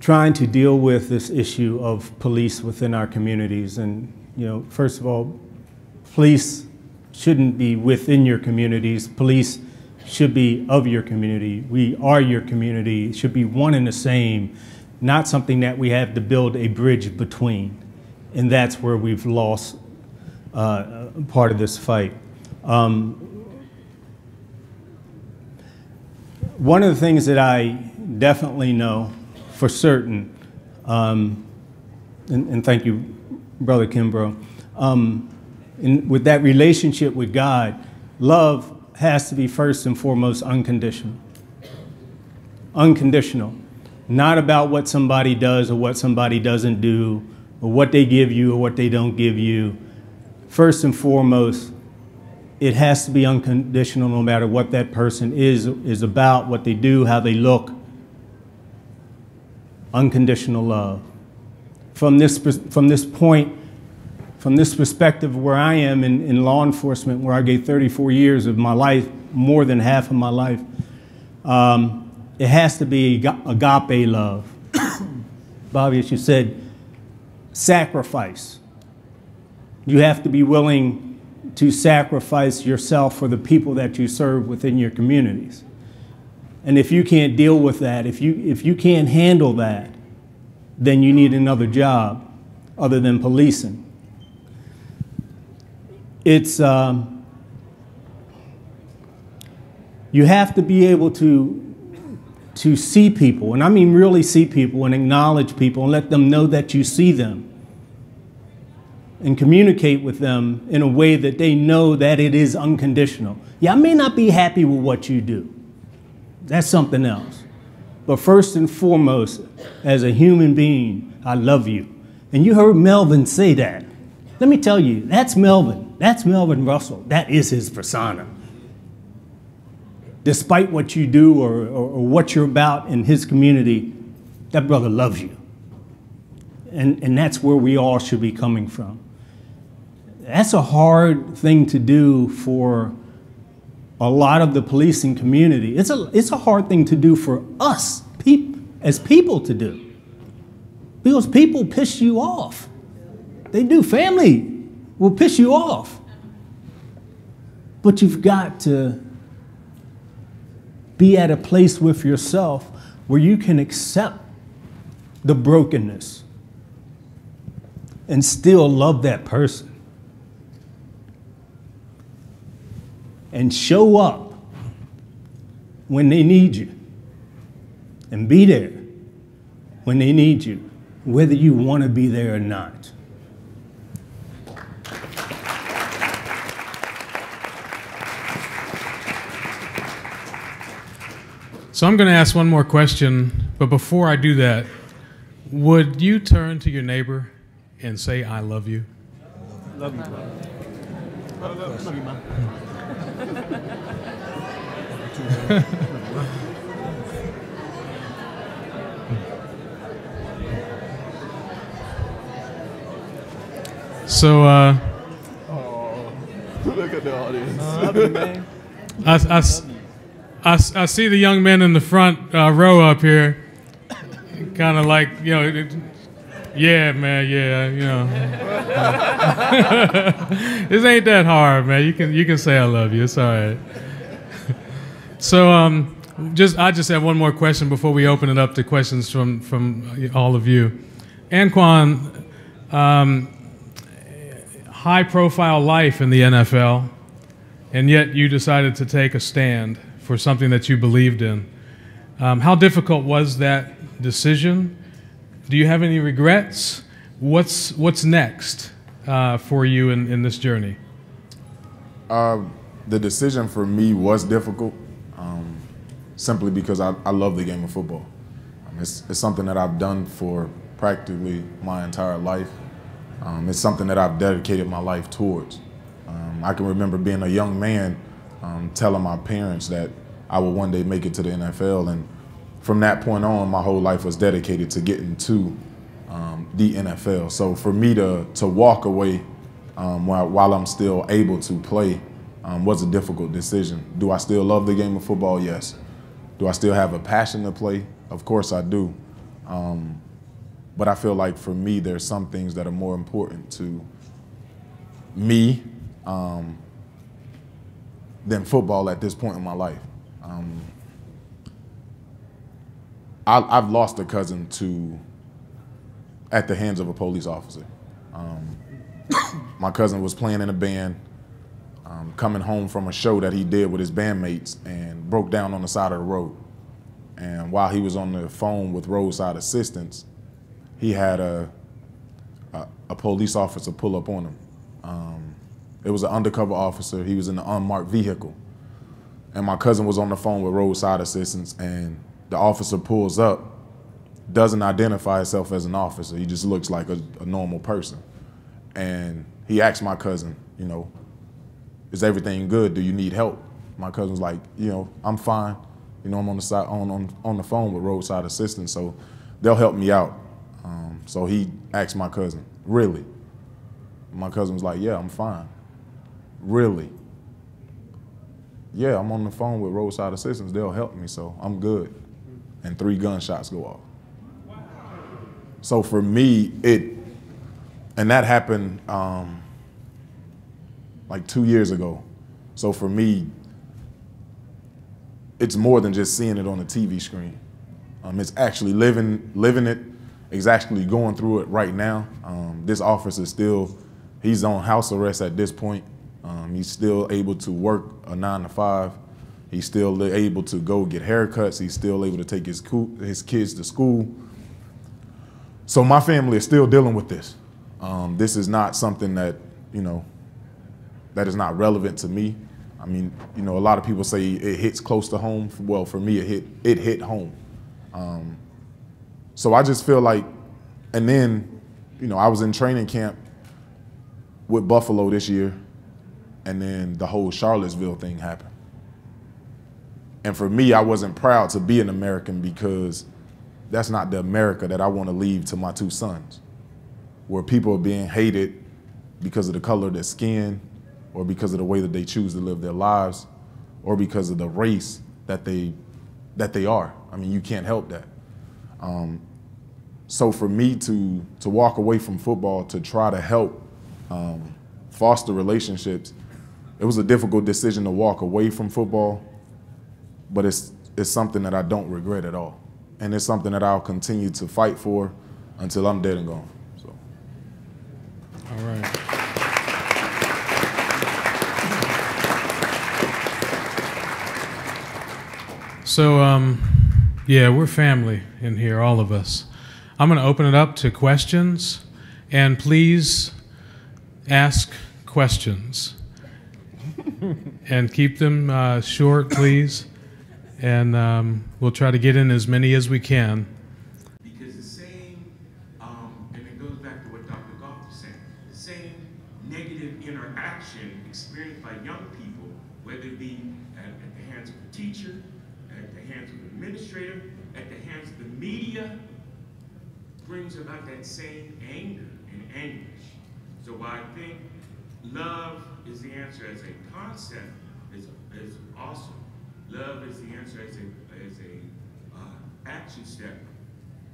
S26: trying to deal with this issue of police within our communities. And you know, first of all, police shouldn't be within your communities. Police should be of your community. We are your community. It should be one and the same, not something that we have to build a bridge between and that's where we've lost uh, part of this fight. Um, one of the things that I definitely know for certain, um, and, and, thank you, Brother Kimbrough, um, with that relationship with God, love has to be first and foremost unconditional. Unconditional. Not about what somebody does or what somebody doesn't do, or what they give you or what they don't give you, first and foremost, it has to be unconditional no matter what that person is, is about, what they do, how they look. Unconditional love. From this, from this point, from this perspective where I am in, in law enforcement, where I gave 34 years of my life, more than half of my life, um, it has to be agape love. Bobby, as you said, sacrifice. You have to be willing to sacrifice yourself for the people that you serve within your communities. And if you can't deal with that, if you, if you can't handle that, then you need another job other than policing. It's, um, you have to be able to to see people, and I mean really see people and acknowledge people and let them know that you see them and communicate with them in a way that they know that it is unconditional. Yeah, I may not be happy with what you do. That's something else. But first and foremost, as a human being, I love you. And you heard Melvin say that. Let me tell you, that's Melvin. That's Melvin Russell. That is his persona despite what you do or, or, or, what you're about in his community, that brother loves you. And, and that's where we all should be coming from. That's a hard thing to do for a lot of the policing community. It's a, it's a hard thing to do for us peop, as people to do. Because people piss you off. They do. Family will piss you off. But you've got to be at a place with yourself where you can accept the brokenness and still love that person and show up when they need you and be there when they need you, whether you want to be there or not.
S4: So I'm going to ask one more question, but before I do that, would you turn to your neighbor and say, I love you? Love you, bro. Love you, man. so, uh,
S23: oh, look at the audience.
S4: Uh, I, I, I, I see the young men in the front uh, row up here, kind of like, you know, it, yeah, man, yeah, you know. this ain't that hard, man. You can you can say I love you. It's all right. so, um, just I just have one more question before we open it up to questions from from all of you. Anquan, um, high profile life in the NFL, and yet you decided to take a stand for something that you believed in. Um, how difficult was that decision? Do you have any regrets? What's, what's next uh, for you in, in this journey?
S21: Uh, the decision for me was difficult. Um, simply because I, I love the game of football. Um, it's, it's something that I've done for practically my entire life. Um, it's something that I've dedicated my life towards. Um, I can remember being a young man um, telling my parents that I would one day make it to the NFL, and from that point on, my whole life was dedicated to getting to um, the NFL. So for me to to walk away um, while, while I'm still able to play um, was a difficult decision. Do I still love the game of football? Yes. Do I still have a passion to play? Of course I do. Um, but I feel like for me, there's some things that are more important to me um, than football at this point in my life. Um, I, I've lost a cousin to at the hands of a police officer. Um, my cousin was playing in a band, um, coming home from a show that he did with his bandmates, and broke down on the side of the road. And while he was on the phone with roadside assistance, he had a a, a police officer pull up on him. Um, it was an undercover officer. He was in an unmarked vehicle, and my cousin was on the phone with roadside assistance, and the officer pulls up, doesn't identify himself as an officer. He just looks like a, a normal person. And he asked my cousin, you know, is everything good? Do you need help? My cousin's like, you know, I'm fine. You know, I'm on the side on on, on the phone with roadside assistance, so they'll help me out. Um, so he asked my cousin, really? My cousin was like, yeah, I'm fine. Really? Yeah, I'm on the phone with roadside assistance. They'll help me, so I'm good. And three gunshots go off. So for me, it, and that happened um, like two years ago. So for me, it's more than just seeing it on the TV screen. Um, it's actually living, living it. It's actually going through it right now. Um, this officer is still, he's on house arrest at this point. Um, he's still able to work a nine to five. He's still able to go get haircuts. He's still able to take his, his kids to school. So my family is still dealing with this. Um, this is not something that, you know, that is not relevant to me. I mean, you know, a lot of people say it hits close to home. Well, for me, it hit it hit home. Um, so I just feel like, and then, you know, I was in training camp with Buffalo this year, and then the whole Charlottesville thing happened. And for me, I wasn't proud to be an American because that's not the America that I want to leave to my two sons, where people are being hated because of the color of their skin, or because of the way that they choose to live their lives, or because of the race that they that they are. I mean, you can't help that. Um, so for me to to walk away from football to try to help um, foster relationships, it was a difficult decision to walk away from football, but it's it's something that I don't regret at all and it's something that I'll continue to fight for until I'm dead and gone. So.
S4: All right. So, um, yeah, we're family in here, all of us. I'm going to open it up to questions, and please ask questions. and keep them uh, short, please and um, we'll try to get in as many as we can.
S27: Because the same, um, and it goes back to what Dr. Goff was saying, the same negative interaction experienced by young people, whether it be at, at the hands of the teacher, at the hands of the administrator, at the hands of the media, brings about that same anger and anguish. So I think love is the answer as a concept, is, is awesome. Love is the answer as a, as a uh, action step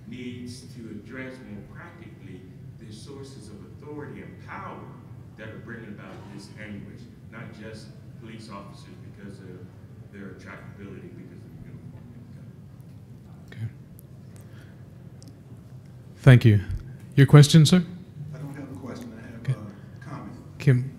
S27: needs to address more practically the sources of authority and power that are bringing about this anguish, not just police officers because of their attractability because of the uniform.
S4: Okay. Thank you. Your question, sir?
S28: I don't have a question. I have okay. a comment.
S4: Kim,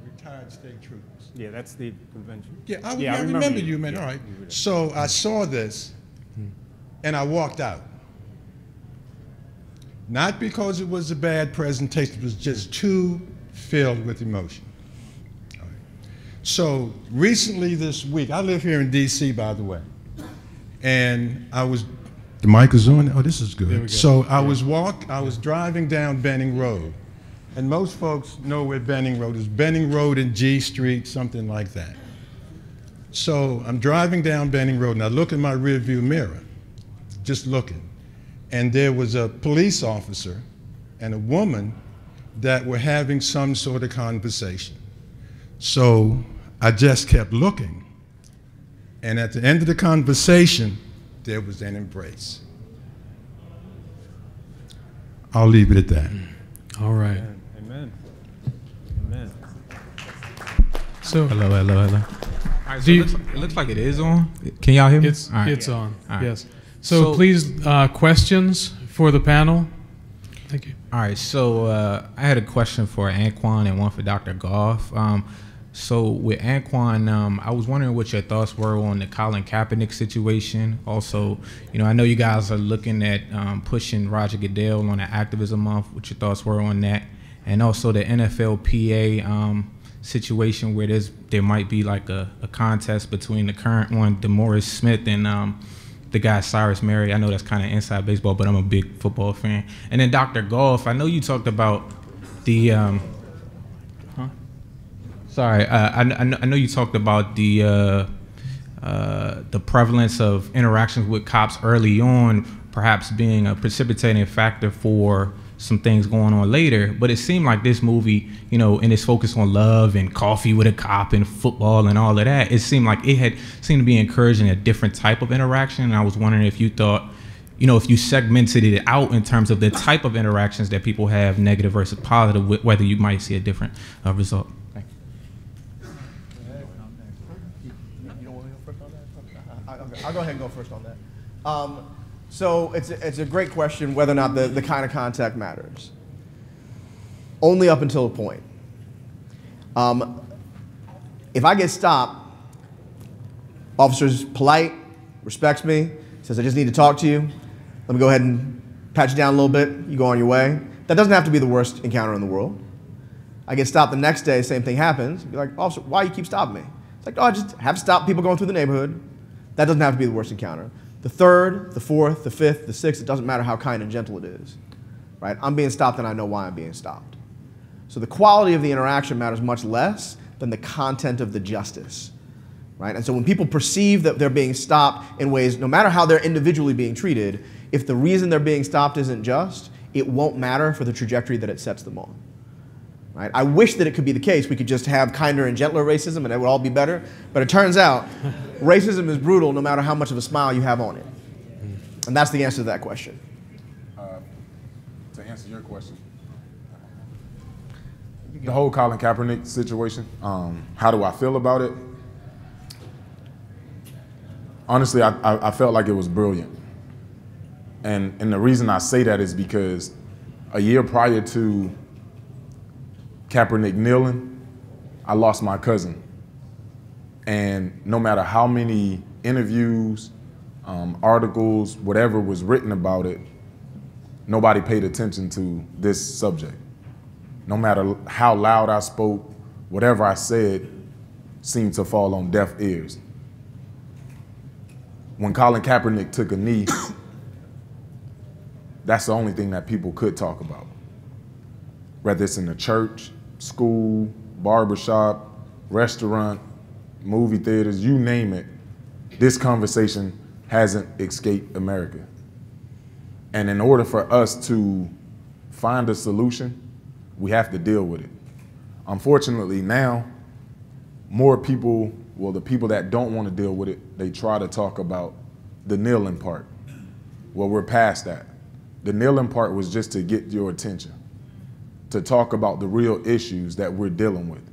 S28: Retired State Troopers.
S26: Yeah, that's the convention.
S28: Yeah, I, I remember, you, man, all right. So I saw this, and I walked out. Not because it was a bad presentation, it was just too filled with emotion. Right. So recently this week, I live here in D.C., by the way, and I was. The mic is on. Oh, this is
S4: we go.
S28: good. So I was walk. I was driving down Benning Road, and most folks know where Benning Road is. Benning Road and G Street, something like that. So I'm driving down Benning Road, and I look in my rearview mirror, just looking, and there was a police officer and a woman that were having some sort of conversation. So I just kept looking, and at the end of the conversation, there was an embrace. I'll leave it at that.
S4: All right.
S26: Amen. Amen.
S4: So
S29: hello, hello, hello. All right, so
S4: Do
S29: it,
S4: you-
S29: looks, it looks like it is on. Can y'all hear me?
S4: It's
S29: All right.
S4: it's on.
S29: All right.
S4: Yes. So, please, uh, questions for the panel. Thank you.
S29: All right, so uh, I had a question for Anquan and one for Dr. Goff. Um, so with Anquan, um, I was wondering what your thoughts were on the Colin Kaepernick situation. Also, you know, I know you guys are looking at um, pushing Roger Goodell on an activism month. What your thoughts were on that, and also the NFLPA um, situation where there's there might be like a, a contest between the current one, DeMaurice Smith, and um, the guy Cyrus Mehri. I know that's kind of inside baseball, but I'm a big football fan. And then Dr. Goff, I know you talked about the. Um? Sorry, uh, I, I know- I know you talked about the uh, uh, the prevalence of interactions with cops early on, perhaps being a precipitating factor for some things going on later. But it seemed like this movie, you know, and its focus on love and coffee with a cop and football and all of that, it seemed like it had seemed to be encouraging a different type of interaction. And I was wondering if you thought, you know, if you segmented it out in terms of the type of interactions that people have, negative versus positive, whether you might see a different uh, result.
S24: I'll go ahead and go first on that. Um, so it's a, it's a great question whether or not the, the kind of contact matters. Only up until a point. Um, if I get stopped, officer's polite, respects me, says, I just need to talk to you. Let me go ahead and pat you down a little bit. You go on your way. That doesn't have to be the worst encounter in the world. I get stopped the next day, same thing happens. Be like, officer, why you keep stopping me? It's like, oh, I just have stopped people going through the neighborhood. That doesn't have to be the worst encounter. The third, the fourth, the fifth, the sixth, it doesn't matter how kind and gentle it is. Right? I'm being stopped and I know why I'm being stopped. So the quality of the interaction matters much less than the content of the justice. Right? And so when people perceive that they're being stopped in ways, no matter how they're individually being treated, if the reason they're being stopped isn't just, it won't matter for the trajectory that it sets them on. Right? I wish that it could be the case. We could just have kinder and gentler racism and it would all be better. But it turns out racism is brutal no matter how much of a smile you have on it. And that's the answer to that question.
S21: to answer your question, the whole Colin Kaepernick situation, um, how do I feel about it? Honestly, I, I, I felt like it was brilliant. And, and the reason I say that is because a year prior to Kaepernick kneeling, I lost my cousin. And no matter how many interviews, um, articles, whatever was written about it, nobody paid attention to this subject. No matter how loud I spoke, whatever I said seemed to fall on deaf ears. When Colin Kaepernick took a knee, that's the only thing that people could talk about. Whether it's in the church, school, barbershop, restaurant, movie theaters, you name it, this conversation hasn't escaped America. And in order for us to find a solution, we have to deal with it. Unfortunately, now, more people, well, the people that don't want to deal with it, they try to talk about the kneeling part. Well, we're past that. The kneeling part was just to get your attention, to talk about the real issues that we're dealing with.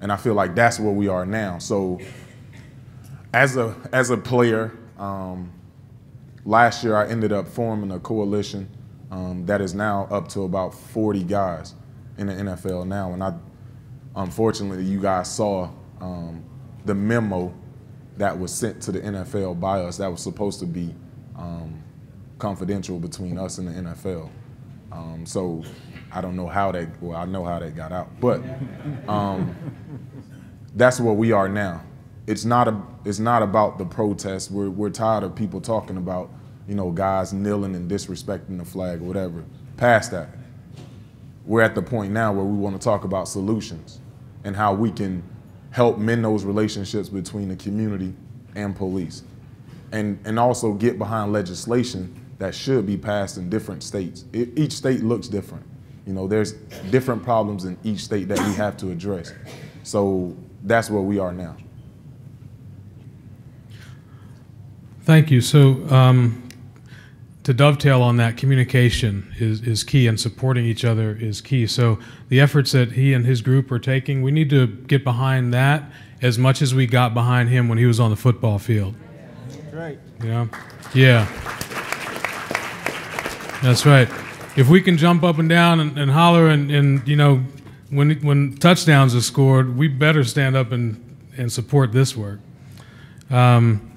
S21: And I feel like that's where we are now. So, as a as a player, um, last year I ended up forming a coalition um, that is now up to about 40 guys in the NFL now. And I, unfortunately, you guys saw um, the memo that was sent to the NFL by us that was supposed to be um, confidential between us and the NFL. Um, so I don't know how that, well, I know how that got out, but um, that's where we are now. It's not, a, it's not about the protest. We're, we're tired of people talking about, you know, guys kneeling and disrespecting the flag or whatever. Past that. We're at the point now where we want to talk about solutions and how we can help mend those relationships between the community and police. And, and also get behind legislation that should be passed in different states. It, each state looks different. You know, there's different problems in each state that we have to address. So that's where we are now.
S4: Thank you. So, um, to dovetail on that, communication is, is key, and supporting each other is key. So, the efforts that he and his group are taking, we need to get behind that as much as we got behind him when he was on the football field.
S26: Right.
S4: Yeah. Yeah. That's right. If we can jump up and down and, and holler and, and, you know, when, when touchdowns are scored, we better stand up and, and support this work. Um,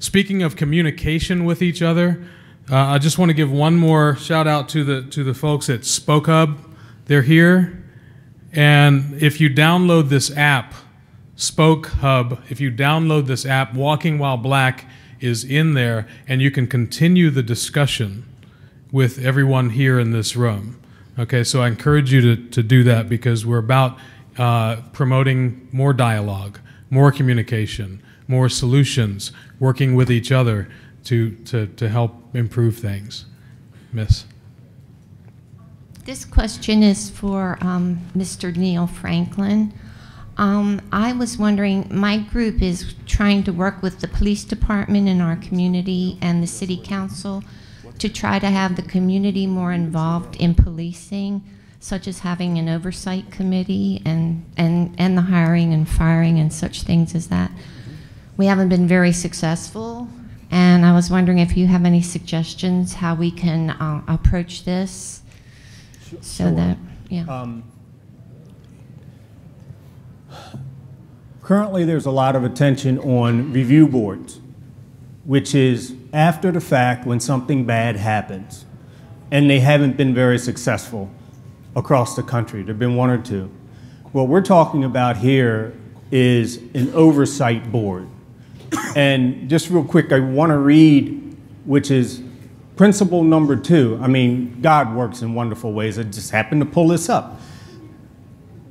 S4: Speaking of communication with each other, uh, I just want to give one more shout out to the to the folks at Spoke Hub. They're here, and if you download this app, Spoke Hub, if you download this app, Walking While Black is in there, and you can continue the discussion with everyone here in this room. Okay, so I encourage you to, to do that because we're about uh, promoting more dialogue, more communication, more solutions, working with each other to, to, to help improve things. Miss.
S30: This question is for um, Mr. Neil Franklin. Um, I was wondering, my group is trying to work with the police department in our community and the city council to try to have the community more involved in policing, such as having an oversight committee and, and, and the hiring and firing and such things as that. We haven't been very successful, and I was wondering if you have any suggestions how we can uh, approach this so
S26: Sure.
S30: that, yeah.
S26: Um, Currently, there's a lot of attention on review boards, which is after the fact when something bad happens. And they haven't been very successful across the country. There have been one or two. What we're talking about here is an oversight board. And just real quick, I want to read, which is principle number two. I mean, God works in wonderful ways. I just happened to pull this up.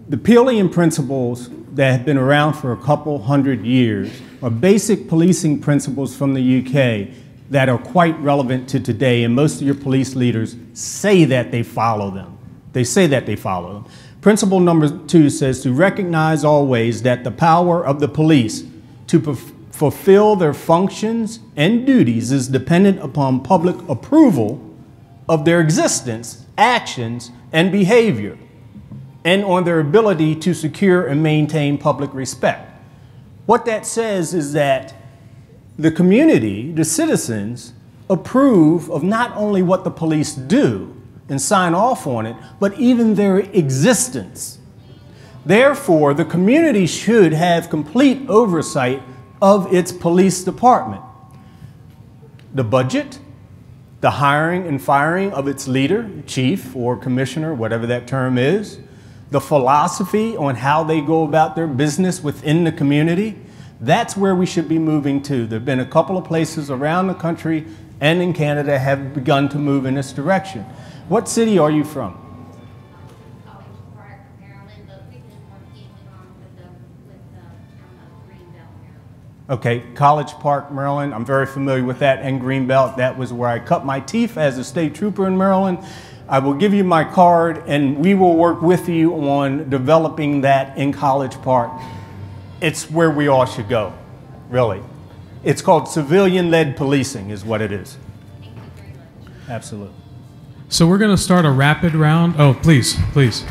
S26: The Peelian principles that have been around for a couple hundred years are basic policing principles from the UK that are quite relevant to today, and most of your police leaders say that they follow them. They say that they follow them. Principle number two says to recognize always that the power of the police to fulfill their functions and duties is dependent upon public approval of their existence, actions, and behavior and on their ability to secure and maintain public respect. What that says is that the community, the citizens, approve of not only what the police do and sign off on it, but even their existence. Therefore, the community should have complete oversight of its police department. The budget, the hiring and firing of its leader, chief, or commissioner, whatever that term is, the philosophy on how they go about their business within the community, that's where we should be moving to. There have been a couple of places around the country and in Canada have begun to move in this direction. What city are you from? Okay, College Park, Maryland. I'm very familiar with that and Greenbelt. That was where I cut my teeth as a state trooper in Maryland. I will give you my card and we will work with you on developing that in College Park. It's where we all should go, really. It's called civilian led policing, is what it is. Absolutely.
S4: So we're going to start a rapid round. Oh, please, please.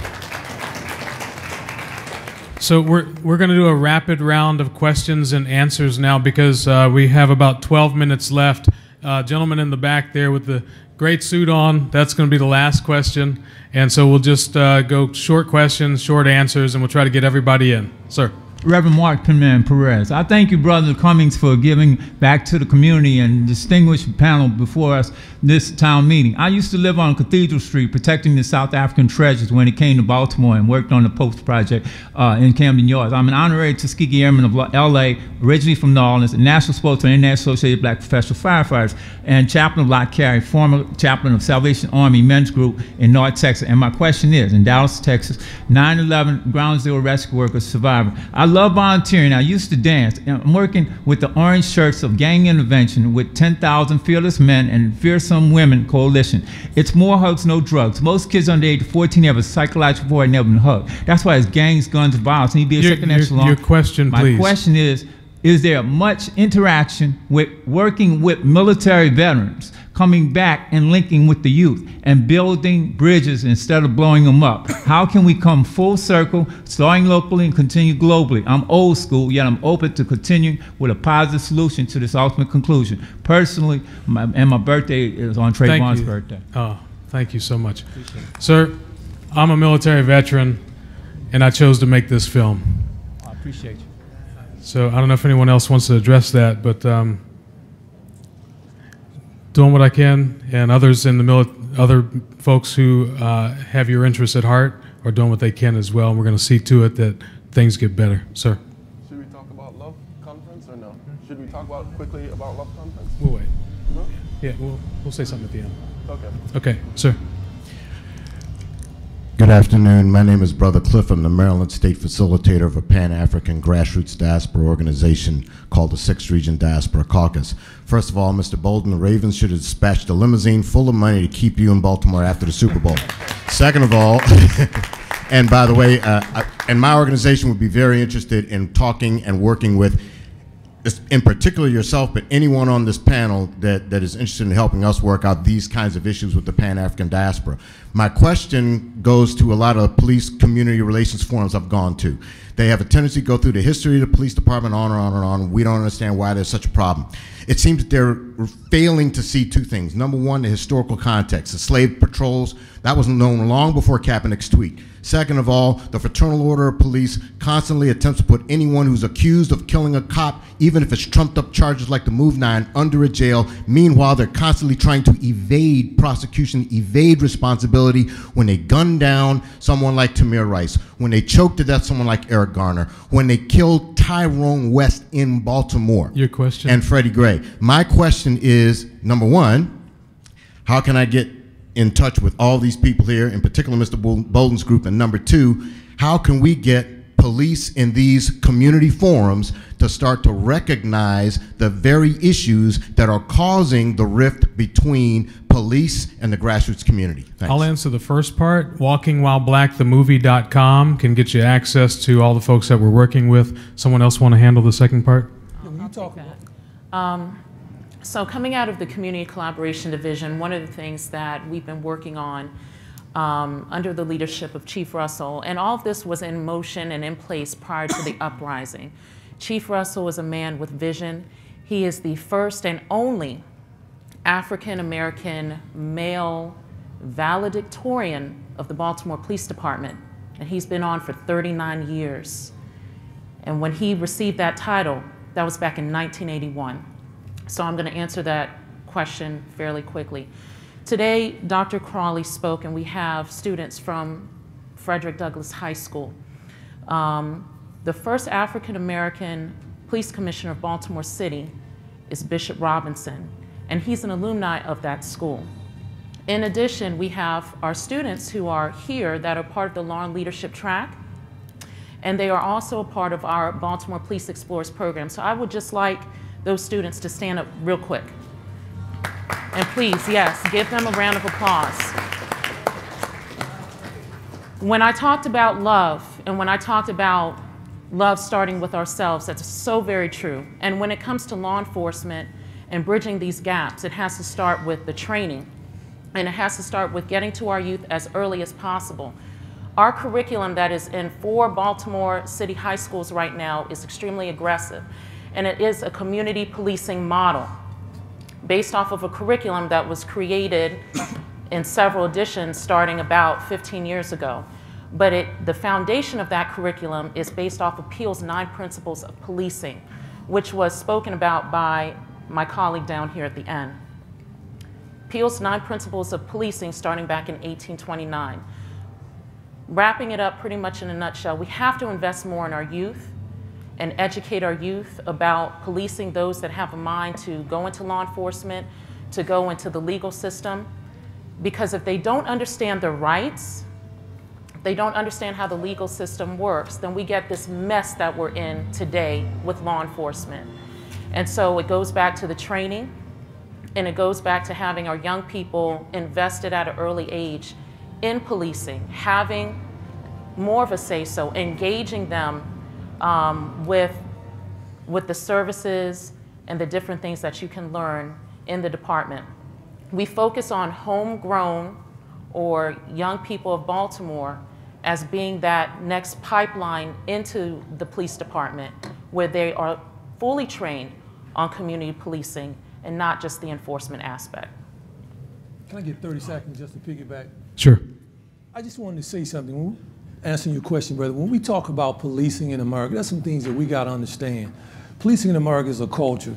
S4: So we're we're going to do a rapid round of questions and answers now because uh, we have about 12 minutes left. uh, gentleman in the back there with the great suit on, that's going to be the last question. And so we'll just uh, go short questions, short answers, and we'll try to get everybody in. Sir.
S31: Reverend Mark Pimen Perez. I thank you, Brother Cummings, for giving back to the community and distinguished panel before us this town meeting. I used to live on Cathedral Street protecting the South African treasures when it came to Baltimore and worked on the Post Project uh, in Camden Yards. I'm an honorary Tuskegee Airman of LA, originally from New Orleans, a national spokesman for International Associated Black Professional Firefighters, and chaplain of Lock Carey, former chaplain of Salvation Army Men's Group in North Texas. And my question is, in Dallas, Texas, 9-11 ground zero rescue workers survivor. I love volunteering. I used to dance. I'm working with the Orange Shirts of Gang Intervention with 10,000 Fearless Men and Fearsome Women Coalition. It's more hugs, no drugs. Most kids under the age of 14 have a psychological void, never been hugged. That's why it's gangs, guns, and violence. Need to be a
S4: Your-
S31: second
S4: your-
S31: echelon.
S4: your question,
S31: My
S4: please.
S31: question is, is there much interaction with working with military veterans coming back and linking with the youth and building bridges instead of blowing them up? How can we come full circle, starting locally and continue globally? I'm old school, yet I'm open to continuing with a positive solution to this ultimate conclusion. Personally, my, and my birthday is on
S4: Thank
S31: Trayvon's
S4: you.
S31: birthday.
S4: Oh, thank you so much. Sir, I'm a military veteran, and I chose to make this film.
S31: I appreciate you.
S4: So I don't know if anyone else wants to address that, but um, doing what I can, and others in the mili- other folks who uh, have your interests at heart are doing what they can as well. And we're going to see to it that things get better, sir.
S23: Should we talk about Love Conference or no? Should we talk about quickly about Love Conference?
S4: We'll wait.
S23: No?
S4: Yeah, we'll we'll say something at the end.
S23: Okay.
S4: Okay, sir.
S32: Good afternoon. My name is Brother Cliff. I'm the Maryland State Facilitator of a Pan African grassroots diaspora organization called the Sixth Region Diaspora Caucus. First of all, Mr. Boldin, the Ravens should have dispatched a limousine full of money to keep you in Baltimore after the Super Bowl. Second of all, and by the way, uh, I, and my organization would be very interested in talking and working with in particular yourself, but anyone on this panel that, that is interested in helping us work out these kinds of issues with the Pan-African diaspora. My question goes to a lot of police community relations forums I've gone to. They have a tendency to go through the history of the police department on and on and on. We don't understand why there's such a problem. It seems that they're failing to see two things. Number one, the historical context. The slave patrols, that was known long before Kaepernick's tweet. Second of all, the Fraternal Order of Police constantly attempts to put anyone who's accused of killing a cop, even if it's trumped up charges like the Move 9, under a jail. Meanwhile, they're constantly trying to evade prosecution, evade responsibility when they gunned down someone like Tamir Rice, when they choked to death someone like Eric Garner, when they killed Tyrone West in Baltimore.
S4: Your question?
S32: And Freddie Gray. My question is number one, how can I get in touch with all these people here, in particular Mr. Bol- Boldin's group? And number two, how can we get police in these community forums to start to recognize the very issues that are causing the rift between police and the grassroots community? Thanks.
S4: I'll answer the first part. WalkingWhileBlackTheMovie.com can get you access to all the folks that we're working with. Someone else want to handle the second part?
S20: I'll take that. Um, so coming out of the Community Collaboration Division, one of the things that we've been working on um, under the leadership of Chief Russell, and all of this was in motion and in place prior to the uprising. Chief Russell is a man with vision. He is the first and only African American male valedictorian of the Baltimore Police Department, and he's been on for 39 years. And when he received that title, that was back in 1981. So I'm going to answer that question fairly quickly. Today, Dr. Crawley spoke, and we have students from Frederick Douglass High School. Um, the first African American police commissioner of Baltimore City is Bishop Robinson, and he's an alumni of that school. In addition, we have our students who are here that are part of the Law and Leadership track, and they are also a part of our Baltimore Police Explorers program. So I would just like those students to stand up real quick. And please, yes, give them a round of applause. When I talked about love, and when I talked about love starting with ourselves, that's so very true. And when it comes to law enforcement and bridging these gaps, it has to start with the training. And it has to start with getting to our youth as early as possible. Our curriculum that is in four Baltimore City high schools right now is extremely aggressive, and it is a community policing model. Based off of a curriculum that was created in several editions starting about 15 years ago. But it, the foundation of that curriculum is based off of Peel's nine principles of policing, which was spoken about by my colleague down here at the end. Peel's nine principles of policing starting back in 1829. Wrapping it up pretty much in a nutshell, we have to invest more in our youth and educate our youth about policing those that have a mind to go into law enforcement, to go into the legal system. Because if they don't understand their rights, they don't understand how the legal system works, then we get this mess that we're in today with law enforcement. And so it goes back to the training, and it goes back to having our young people invested at an early age in policing, having more of a say so, engaging them um, with, with the services and the different things that you can learn in the department. We focus on homegrown or young people of Baltimore as being that next pipeline into the police department where they are fully trained on community policing and not just the enforcement aspect.
S25: Can I get 30 seconds just to piggyback?
S4: Sure.
S25: I just wanted to say something. Answering your question, brother, when we talk about policing in America, there's some things that we got to understand. Policing in America is a culture.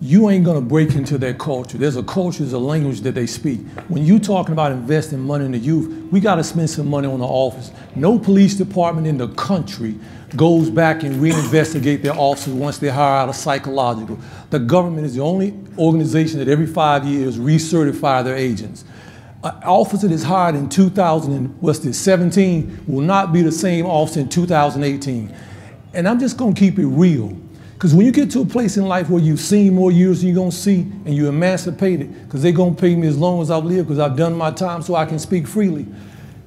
S25: You ain't going to break into that culture. There's a culture, there's a language that they speak. When you talking about investing money in the youth, we got to spend some money on the office. No police department in the country goes back and reinvestigate their officers once they hire out a psychological. The government is the only organization that every five years recertify their agents. An officer that's hired in 2017 will not be the same officer in 2018. And I'm just going to keep it real. Because when you get to a place in life where you've seen more years than you're to see and you're emancipated, because they're to pay me as long as I've lived because I've done my time so I can speak freely.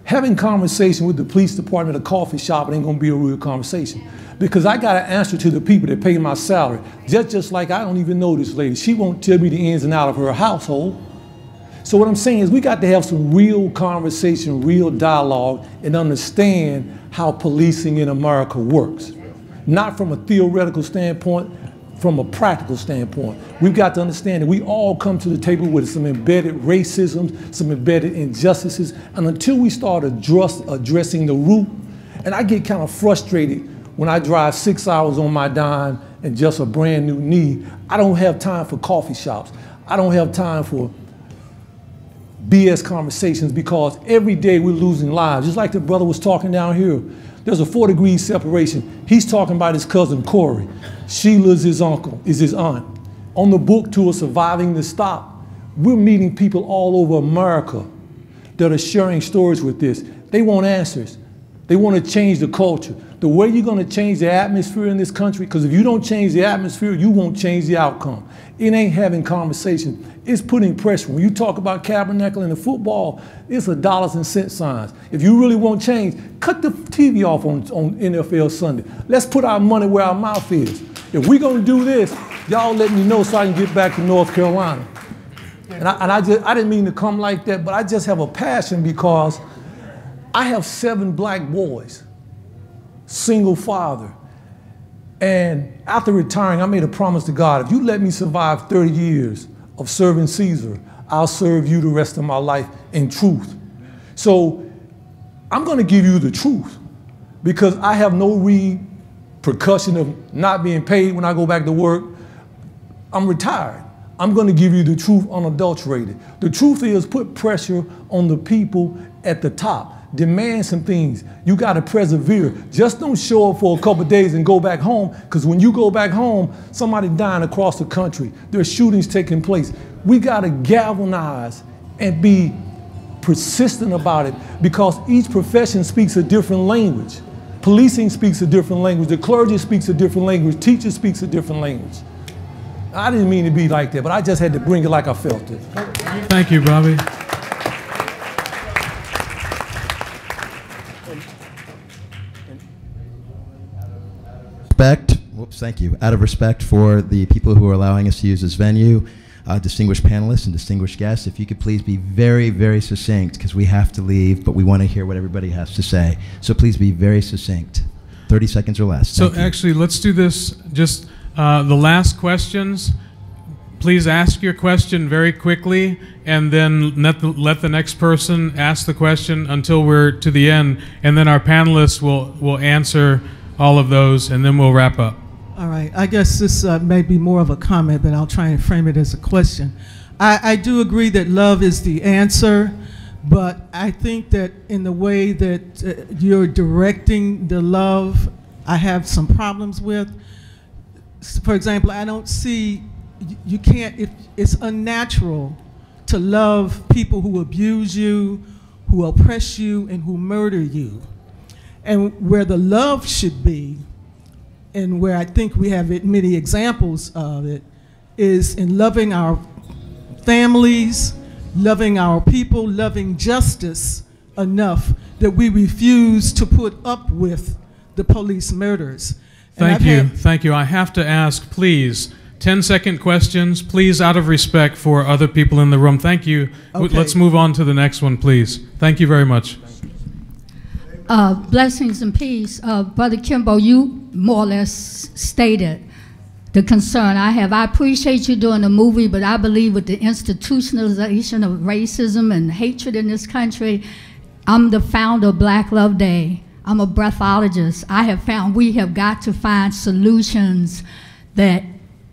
S25: Having conversation with the police department at a coffee shop it ain't going to be a real conversation. Because I got to answer to the people that pay my salary. Just, just like I don't even know this lady. She won't tell me the ins and out of her household. So what I'm saying is we got to have some real conversation, real dialogue, and understand how policing in America works. Not from a theoretical standpoint, from a practical standpoint. We've got to understand that we all come to the table with some embedded racism, some embedded injustices, and until we start address, addressing the root, and I get kind of frustrated when I drive six hours on my dime and just a brand new knee, I don't have time for coffee shops. I don't have time for BS conversations because every day we're losing lives. Just like the brother was talking down here. There's a four degree separation. He's talking about his cousin Corey. Sheila's his uncle, is his aunt. On the book tour, Surviving the Stop, we're meeting people all over America that are sharing stories with this. They want answers. They want to change the culture. The way you're going to change the atmosphere in this country, because if you don't change the atmosphere, you won't change the outcome. It ain't having conversations. It's putting pressure. When you talk about Tabernacle and the football, it's a dollars and cent signs. If you really want change, cut the TV off on, on NFL Sunday. Let's put our money where our mouth is. If we're going to do this, y'all let me know so I can get back to North Carolina. And I, and I, just, I didn't mean to come like that, but I just have a passion because I have seven black boys, single father. And after retiring, I made a promise to God if you let me survive 30 years of serving Caesar, I'll serve you the rest of my life in truth. So I'm going to give you the truth because I have no repercussion of not being paid when I go back to work. I'm retired. I'm going to give you the truth unadulterated. The truth is put pressure on the people at the top demand some things. You got to persevere. Just don't show up for a couple days and go back home because when you go back home, somebody dying across the country. There's shootings taking place. We got to galvanize and be persistent about it because each profession speaks a different language. Policing speaks a different language. The clergy speaks a different language. Teacher speaks a different language. I didn't mean to be like that, but I just had to bring it like I felt it.
S4: Thank you, Bobby.
S33: Whoops, thank you, out of respect for the people who are allowing us to use this venue, uh, distinguished panelists and distinguished guests, if you could please be very, very succinct, because we have to leave, but we want to hear what everybody has to say. So please be very succinct. 30 seconds or less.
S4: So
S33: you.
S4: actually, let's do this, just uh, the last questions, please ask your question very quickly and then let the, let the next person ask the question until we're to the end. And then our panelists will, will answer all of those and then we'll wrap up.
S34: All right. I guess this uh, may be more of a comment, but I'll try and frame it as a question. I, I do agree that love is the answer, but I think that in the way that uh, you're directing the love, I have some problems with. For example, I don't see, you can't, if, it's unnatural to love people who abuse you, who oppress you, and who murder you. And where the love should be, and where I think we have many examples of it, is in loving our families, loving our people, loving justice enough that we refuse to put up with the police murders.
S4: Thank you. Thank you. I have to ask, please, 10 second questions, please, out of respect for other people in the room. Thank you.
S34: Okay.
S4: Let's move on to the next one, please. Thank you very much.
S35: Uh, blessings and peace. Uh, Brother Kimbo, you more or less stated the concern I have. I appreciate you doing the movie, but I believe with the institutionalization of racism and hatred in this country, I'm the founder of Black Love Day. I'm a breathologist. I have found we have got to find solutions that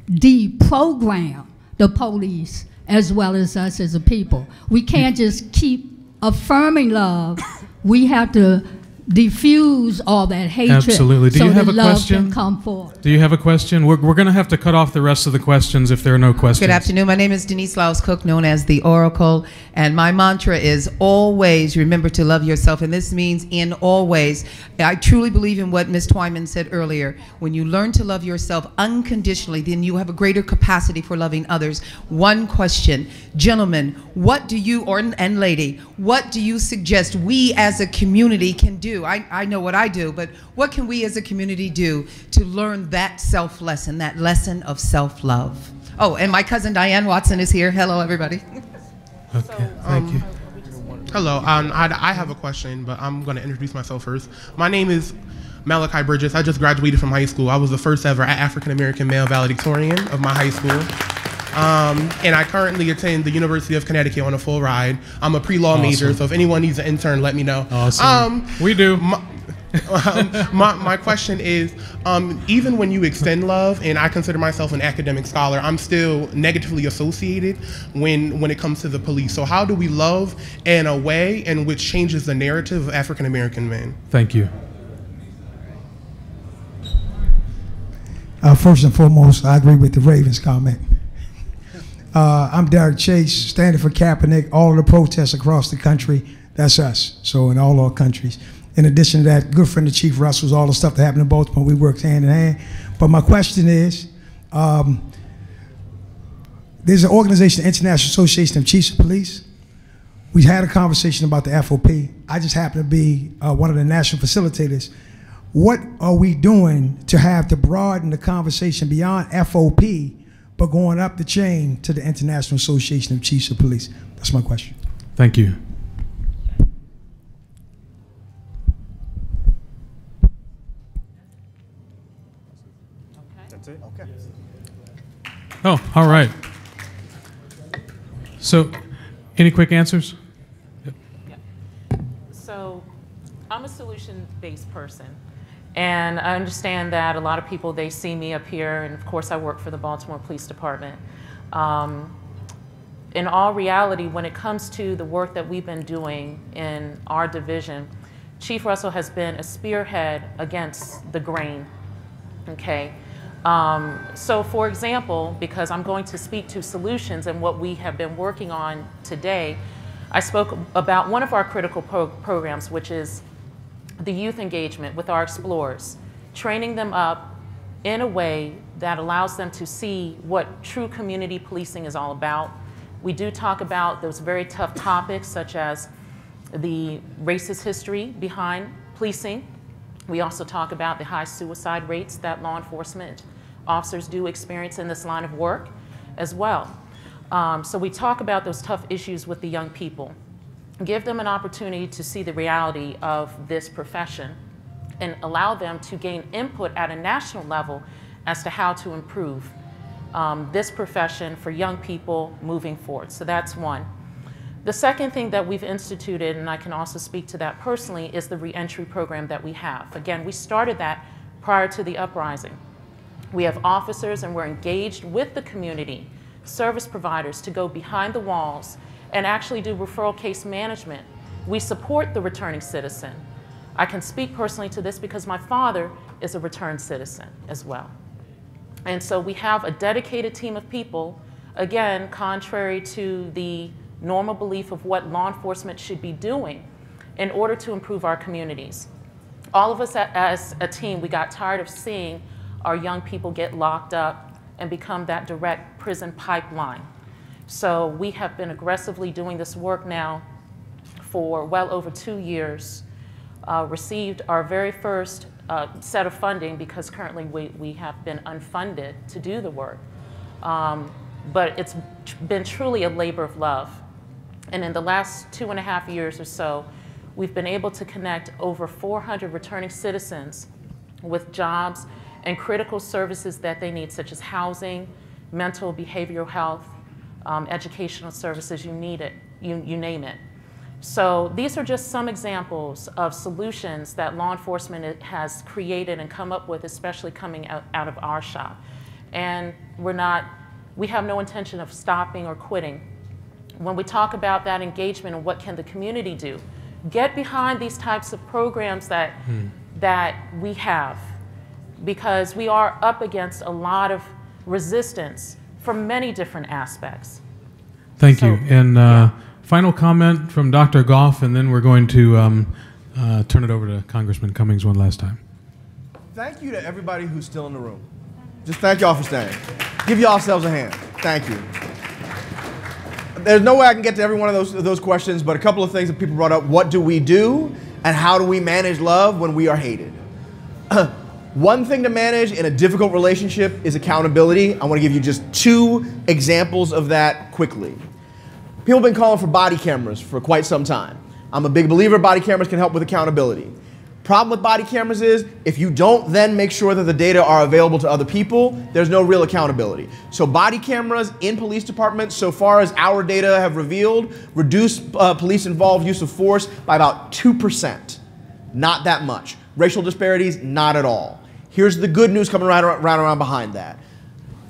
S35: deprogram the police as well as us as a people. We can't just keep affirming love. We have to diffuse all that hatred
S4: Absolutely. Do
S35: so
S4: you have a question?
S35: come forth.
S4: Do you have a question? We're, we're going to have to cut off the rest of the questions if there are no questions.
S22: Good afternoon. My name is Denise Laus Cook, known as the Oracle, and my mantra is always remember to love yourself, and this means in all ways. I truly believe in what Ms. Twyman said earlier. When you learn to love yourself unconditionally, then you have a greater capacity for loving others. One question, gentlemen, what do you, or and lady, what do you suggest we as a community can do? I, I know what I do, but what can we as a community do to learn that self lesson, that lesson of self love? Oh, and my cousin Diane Watson is here. Hello, everybody.
S4: Okay, thank you.
S36: Hello, um, I, I have a question, but I'm going to introduce myself first. My name is Malachi Bridges. I just graduated from high school. I was the first ever African American male valedictorian of my high school. Um, and I currently attend the University of Connecticut on a full ride. I'm a pre-law major, so if anyone needs an intern, let me know.
S4: Awesome.
S36: Um,
S4: we do.
S36: My, um, my, my question is um, even when you extend love, and I consider myself an academic scholar, I'm still negatively associated when, when it comes to the police. So, how do we love in a way in which changes the narrative of African American men?
S4: Thank you.
S37: Uh, first and foremost, I agree with the Ravens comment. Uh, I'm Derek Chase, standing for Kaepernick. All the protests across the country, that's us. So in all our countries. In addition to that, good friend of Chief Russell's, all the stuff that happened in Baltimore, we worked hand in hand. But my question is, um, there's an organization, the International Association of Chiefs of Police. We had a conversation about the FOP. I just happen to be uh, one of the national facilitators. What are we doing to have to broaden the conversation beyond FOP, but going up the chain to the International Association of Chiefs of Police? That's my question.
S4: Thank you.
S24: That's it? Okay.
S4: Oh, all right. So, any quick answers?
S20: So I'm a solution-based person. And I understand that a lot of people, they see me up here, and of course I work for the Baltimore Police Department. Um, in all reality, when it comes to the work that we've been doing in our division, Chief Russell has been a spearhead against the grain, okay? Um, so for example, because I'm going to speak to solutions and what we have been working on today, I spoke about one of our critical pro programs, which is the youth engagement with our explorers, training them up in a way that allows them to see what true community policing is all about. We do talk about those very tough topics such as the racist history behind policing. We also talk about the high suicide rates that law enforcement officers do experience in this line of work as well. Um, so we talk about those tough issues with the young people give them an opportunity to see the reality of this profession and allow them to gain input at a national level as to how to improve. um, this profession for young people moving forward. So that's one. The second thing that we've instituted, and I can also speak to that personally, is the reentry program that we have. Again, we started that prior to the uprising. We have officers and we're engaged with the community, service providers to go behind the walls and actually do referral case management. We support the returning citizen. I can speak personally to this because my father is a returned citizen as well. And so we have a dedicated team of people, again, contrary to the normal belief of what law enforcement should be doing in order to improve our communities. All of us as a team, we got tired of seeing our young people get locked up and become that direct prison pipeline. So we have been aggressively doing this work now for well over two years, uh, received our very first uh, set of funding because currently we, we have been unfunded to do the work. Um, but it's been truly a labor of love. And in the last two and a half years or so, we've been able to connect over 400 returning citizens with jobs and critical services that they need, such as housing, mental, behavioral health, um, educational services, you need it, you, you name it. So these are just some examples of solutions that law enforcement has created and come up with, especially coming out, out of our shop. And we're not, we have no intention of stopping or quitting. When we talk about that engagement and what can the community do, get behind these types of programs that, hmm. that we have because we are up against a lot of resistance from many different aspects.
S4: Thank so, you. And uh, yeah. final comment from Dr. Goff, and then we're going to um, uh, turn it over to Congressman Cummings one last time.
S24: Thank you to everybody who's still in the room. Just thank y'all for staying. Give yourselves a hand. Thank you. There's no way I can get to every one of those, those questions, but a couple of things that people brought up. What do we do, and how do we manage love when we are hated? One thing to manage in a difficult relationship is accountability. I want to give you just two examples of that quickly. People have been calling for body cameras for quite some time. I'm a big believer body cameras can help with accountability. Problem with body cameras is if you don't then make sure that the data are available to other people, there's no real accountability. So body cameras in police departments, so far as our data have revealed, reduce uh, police involved use of force by about 2%. Not that much. Racial disparities, not at all. Here's the good news coming right, right around behind that.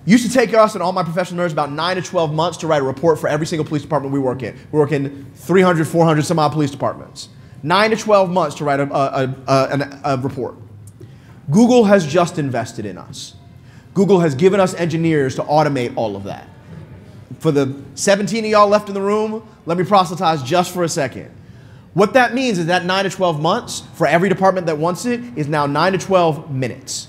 S24: Used to take us and all my professional nerds about 9 to 12 months to write a report for every single police department we work in. We work in 300, 400 some odd police departments. 9 to 12 months to write a, a, a, a report. Google has just invested in us. Google has given us engineers to automate all of that. For the 17 of y'all left in the room, let me proselytize just for a second. What that means is that 9 to 12 months for every department that wants it is now 9 to 12 minutes.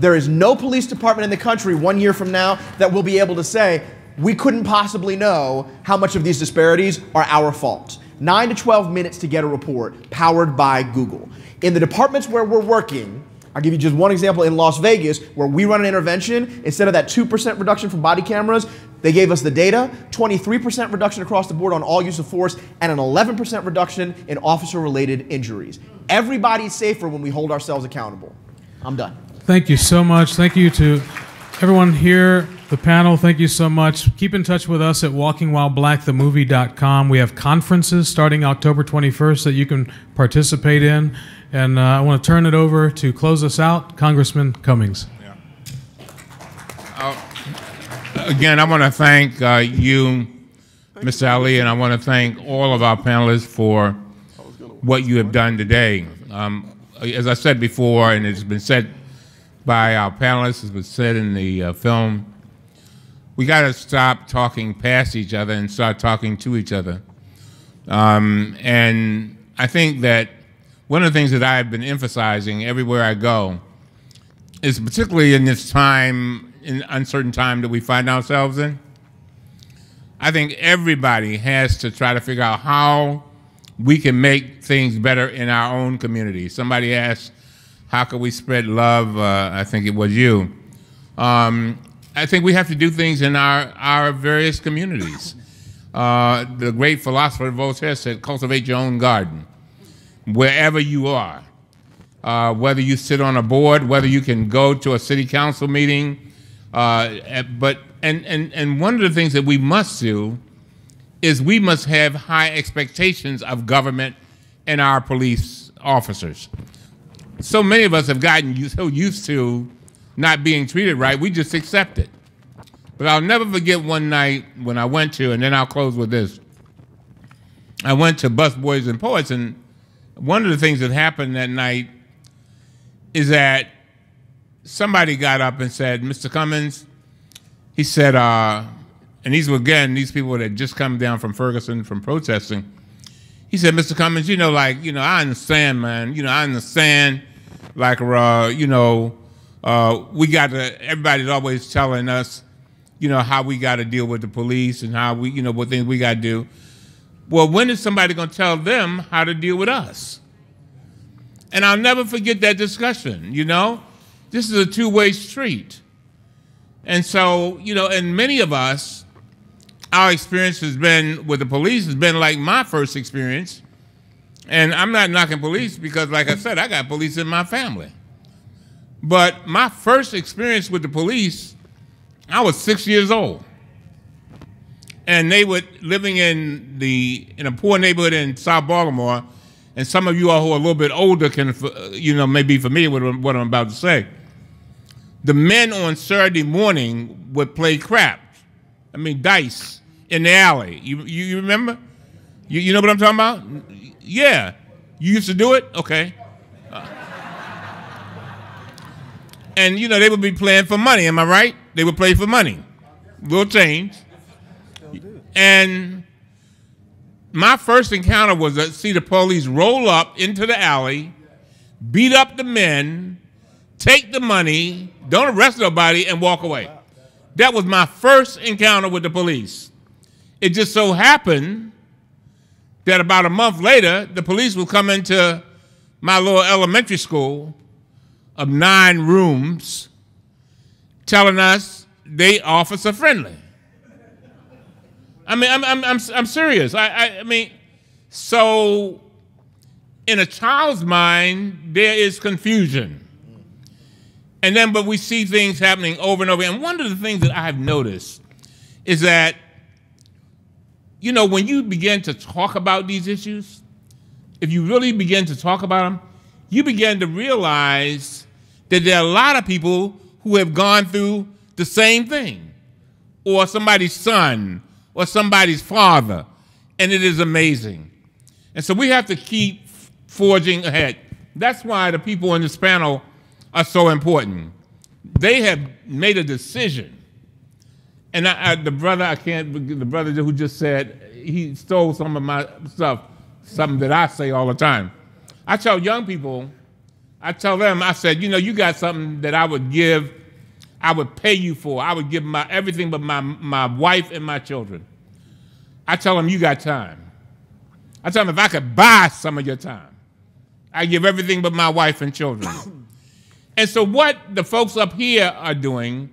S24: There is no police department in the country one year from now that will be able to say, we couldn't possibly know how much of these disparities are our fault. 9 to 12 minutes to get a report powered by Google. In the departments where we're working, I'll give you just one example in Las Vegas where we run an intervention. Instead of that 2% reduction from body cameras, they gave us the data 23% reduction across the board on all use of force, and an 11% reduction in officer related injuries. Everybody's safer when we hold ourselves accountable. I'm done.
S4: Thank you so much. Thank you to everyone here, the panel. Thank you so much. Keep in touch with us at walkingwhileblackthemovie.com. We have conferences starting October 21st that you can participate in. And uh, I want to turn it over to close us out, Congressman Cummings. Yeah.
S1: Uh, again, I want to thank uh, you, Mr. Ali, and I want to thank all of our panelists for what you have done today. Um, as I said before, and it's been said by our panelists, it's been said in the uh, film, we got to stop talking past each other and start talking to each other. Um, and I think that one of the things that I've been emphasizing everywhere I go is particularly in this time, in uncertain time that we find ourselves in, I think everybody has to try to figure out how we can make things better in our own community. Somebody asked, how can we spread love? Uh, I think it was you. Um, I think we have to do things in our, our various communities. Uh, the great philosopher Voltaire said, cultivate your own garden wherever you are. Uh, whether you sit on a board, whether you can go to a city council meeting, Uh, but and, and and one of the things that we must do is we must have high expectations of government and our police officers. So many of us have gotten so used to not being treated right, we just accept it. But I'll never forget one night when I went to, and then I'll close with this. I went to Busboys and Poets, and one of the things that happened that night is that somebody got up and said, Mr. Cummings, he said, uh, and these were again these people that just come down from Ferguson from protesting. He said, Mr. Cummings, you know, like, you know, I understand, man. You know, I understand, like, uh, you know, uh, we got to, everybody's always telling us, you know, how we got to deal with the police and how we, you know, what things we got to do. Well, when is somebody going to tell them how to deal with us? And I'll never forget that discussion, you know? This is a two way street. And so, you know, and many of us, our experience has been with the police has been like my first experience. And I'm not knocking police because, like I said, I got police in my family. But my first experience with the police, I was six years old. And they were living in the in a poor neighborhood in South Baltimore. And some of you all who are a little bit older can, uh, you know, may be familiar with what I'm about to say. The men on Saturday morning would play crap. I mean, dice in the alley. You, you, you remember? You, you know what I'm talking about? Yeah. You used to do it? Okay. Uh, and, you know, they would be playing for money. Am I right? They would play for money. Little change. And my first encounter was to see the police roll up into the alley, beat up the men, take the money, don't arrest nobody, and walk away. That was my first encounter with the police. It just so happened that about a month later, the police would come into my little elementary school of nine rooms telling us they officer friendly. I mean, I'm, I'm, I'm, I'm serious. I, I, I mean, so in a child's mind, there is confusion. And then, but we see things happening over and over. And one of the things that I've noticed is that, you know, when you begin to talk about these issues, if you really begin to talk about them, you begin to realize that there are a lot of people who have gone through the same thing, or somebody's son, or somebody's father, and it is amazing. And so we have to keep forging ahead. That's why the people in this panel are so important. They have made a decision. And I, I, the brother, I can't, the brother who just said, he stole some of my stuff, something that I say all the time. I tell young people, I tell them, I said, you know, you got something that I would give, I would pay you for. I would give my everything but my, my wife and my children. I tell them, you got time. I tell them, if I could buy some of your time, I give everything but my wife and children. And so, what the folks up here are doing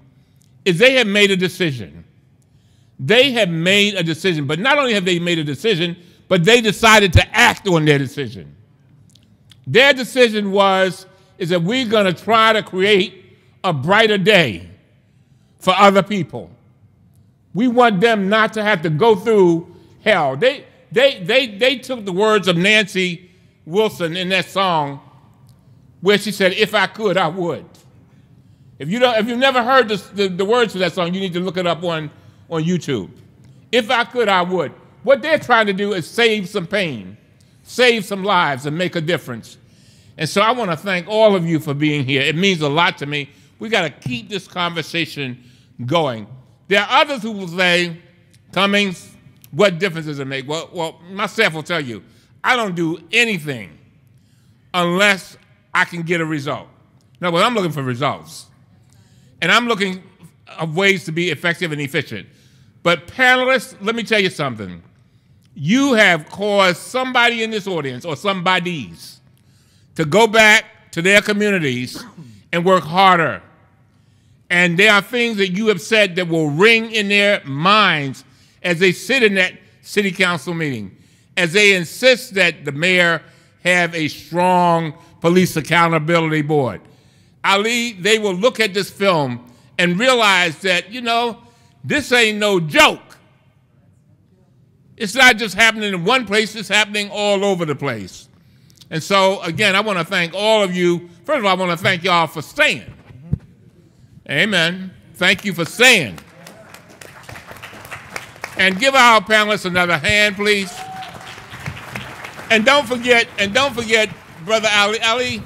S1: is they have made a decision. They have made a decision, but not only have they made a decision, but they decided to act on their decision. Their decision was is that we're going to try to create a brighter day for other people. We want them not to have to go through hell. They, they, they, they took the words of Nancy Wilson in that song where she said, If I could, I would. If, you don't, if you've never heard the, the words to that song, you need to look it up on, on YouTube. If I could, I would. What they're trying to do is save some pain, save some lives, and make a difference. And so I want to thank all of you for being here. It means a lot to me. We got to keep this conversation going. There are others who will say, Cummings, what difference does it make? Well, well, myself will tell you, I don't do anything unless I can get a result. No, but I'm looking for results. And I'm looking of ways to be effective and efficient. But panelists, let me tell you something. You have caused somebody in this audience or somebody's to go back to their communities and work harder. And there are things that you have said that will ring in their minds as they sit in that city council meeting, as they insist that the mayor have a strong police accountability board. Ali, they will look at this film and realize that, you know, this ain't no joke. It's not just happening in one place, it's happening all over the place. And so, again, I want to thank all of you. First of all, I want to thank y'all for staying. Amen. Thank you for staying. And give our panelists another hand, please. And don't forget, and don't forget, Brother Ali, Ali,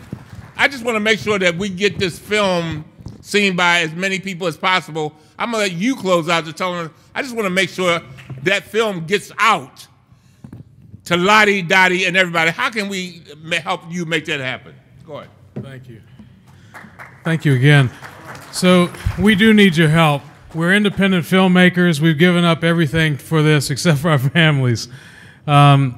S1: I just want to make sure that we get this film seen by as many people as possible. I'm gonna let you close out to tell them. I just want to make sure that film gets out to Lottie, Dottie, and everybody. How can we help you make that happen? Go ahead.
S4: Thank you. Thank you again. So we do need your help. We're independent filmmakers. We've given up everything for this except for our families. Um,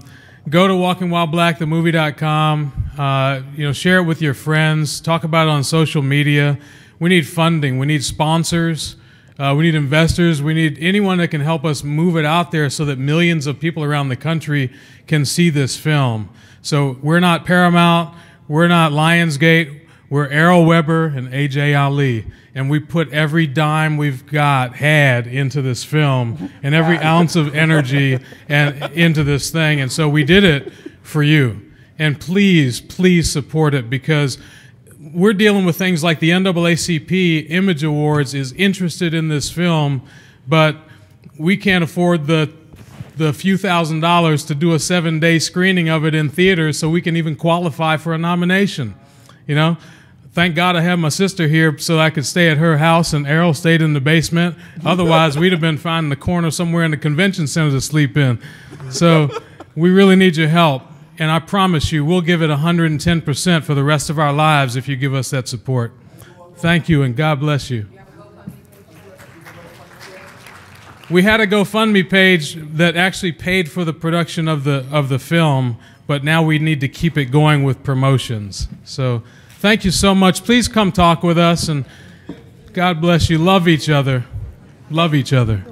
S4: go to walkingwhileblackthemovie.com. Uh, you know, share it with your friends. Talk about it on social media. We need funding. We need sponsors. Uh, we need investors. We need anyone that can help us move it out there so that millions of people around the country can see this film. So we're not Paramount. We're not Lionsgate. We're Errol Webber and AJ Ali. And we put every dime we've got, had, into this film and every ounce of energy and into this thing. And so we did it for you. And please, please support it because we're dealing with things like the NAACP Image Awards is interested in this film, but we can't afford the the few thousand dollars to do a seven day screening of it in theaters so we can even qualify for a nomination. You know, thank God I have my sister here so I could stay at her house and Errol stayed in the basement. Otherwise, we'd have been finding a corner somewhere in the convention center to sleep in. So we really need your help. And I promise you, we'll give it 110% for the rest of our lives if you give us that support. Thank you, and God bless you. We had a GoFundMe page that actually paid for the production of the of the film, but now we need to keep it going with promotions. So, thank you so much. Please come talk with us, and God bless you. Love each other. Love each other.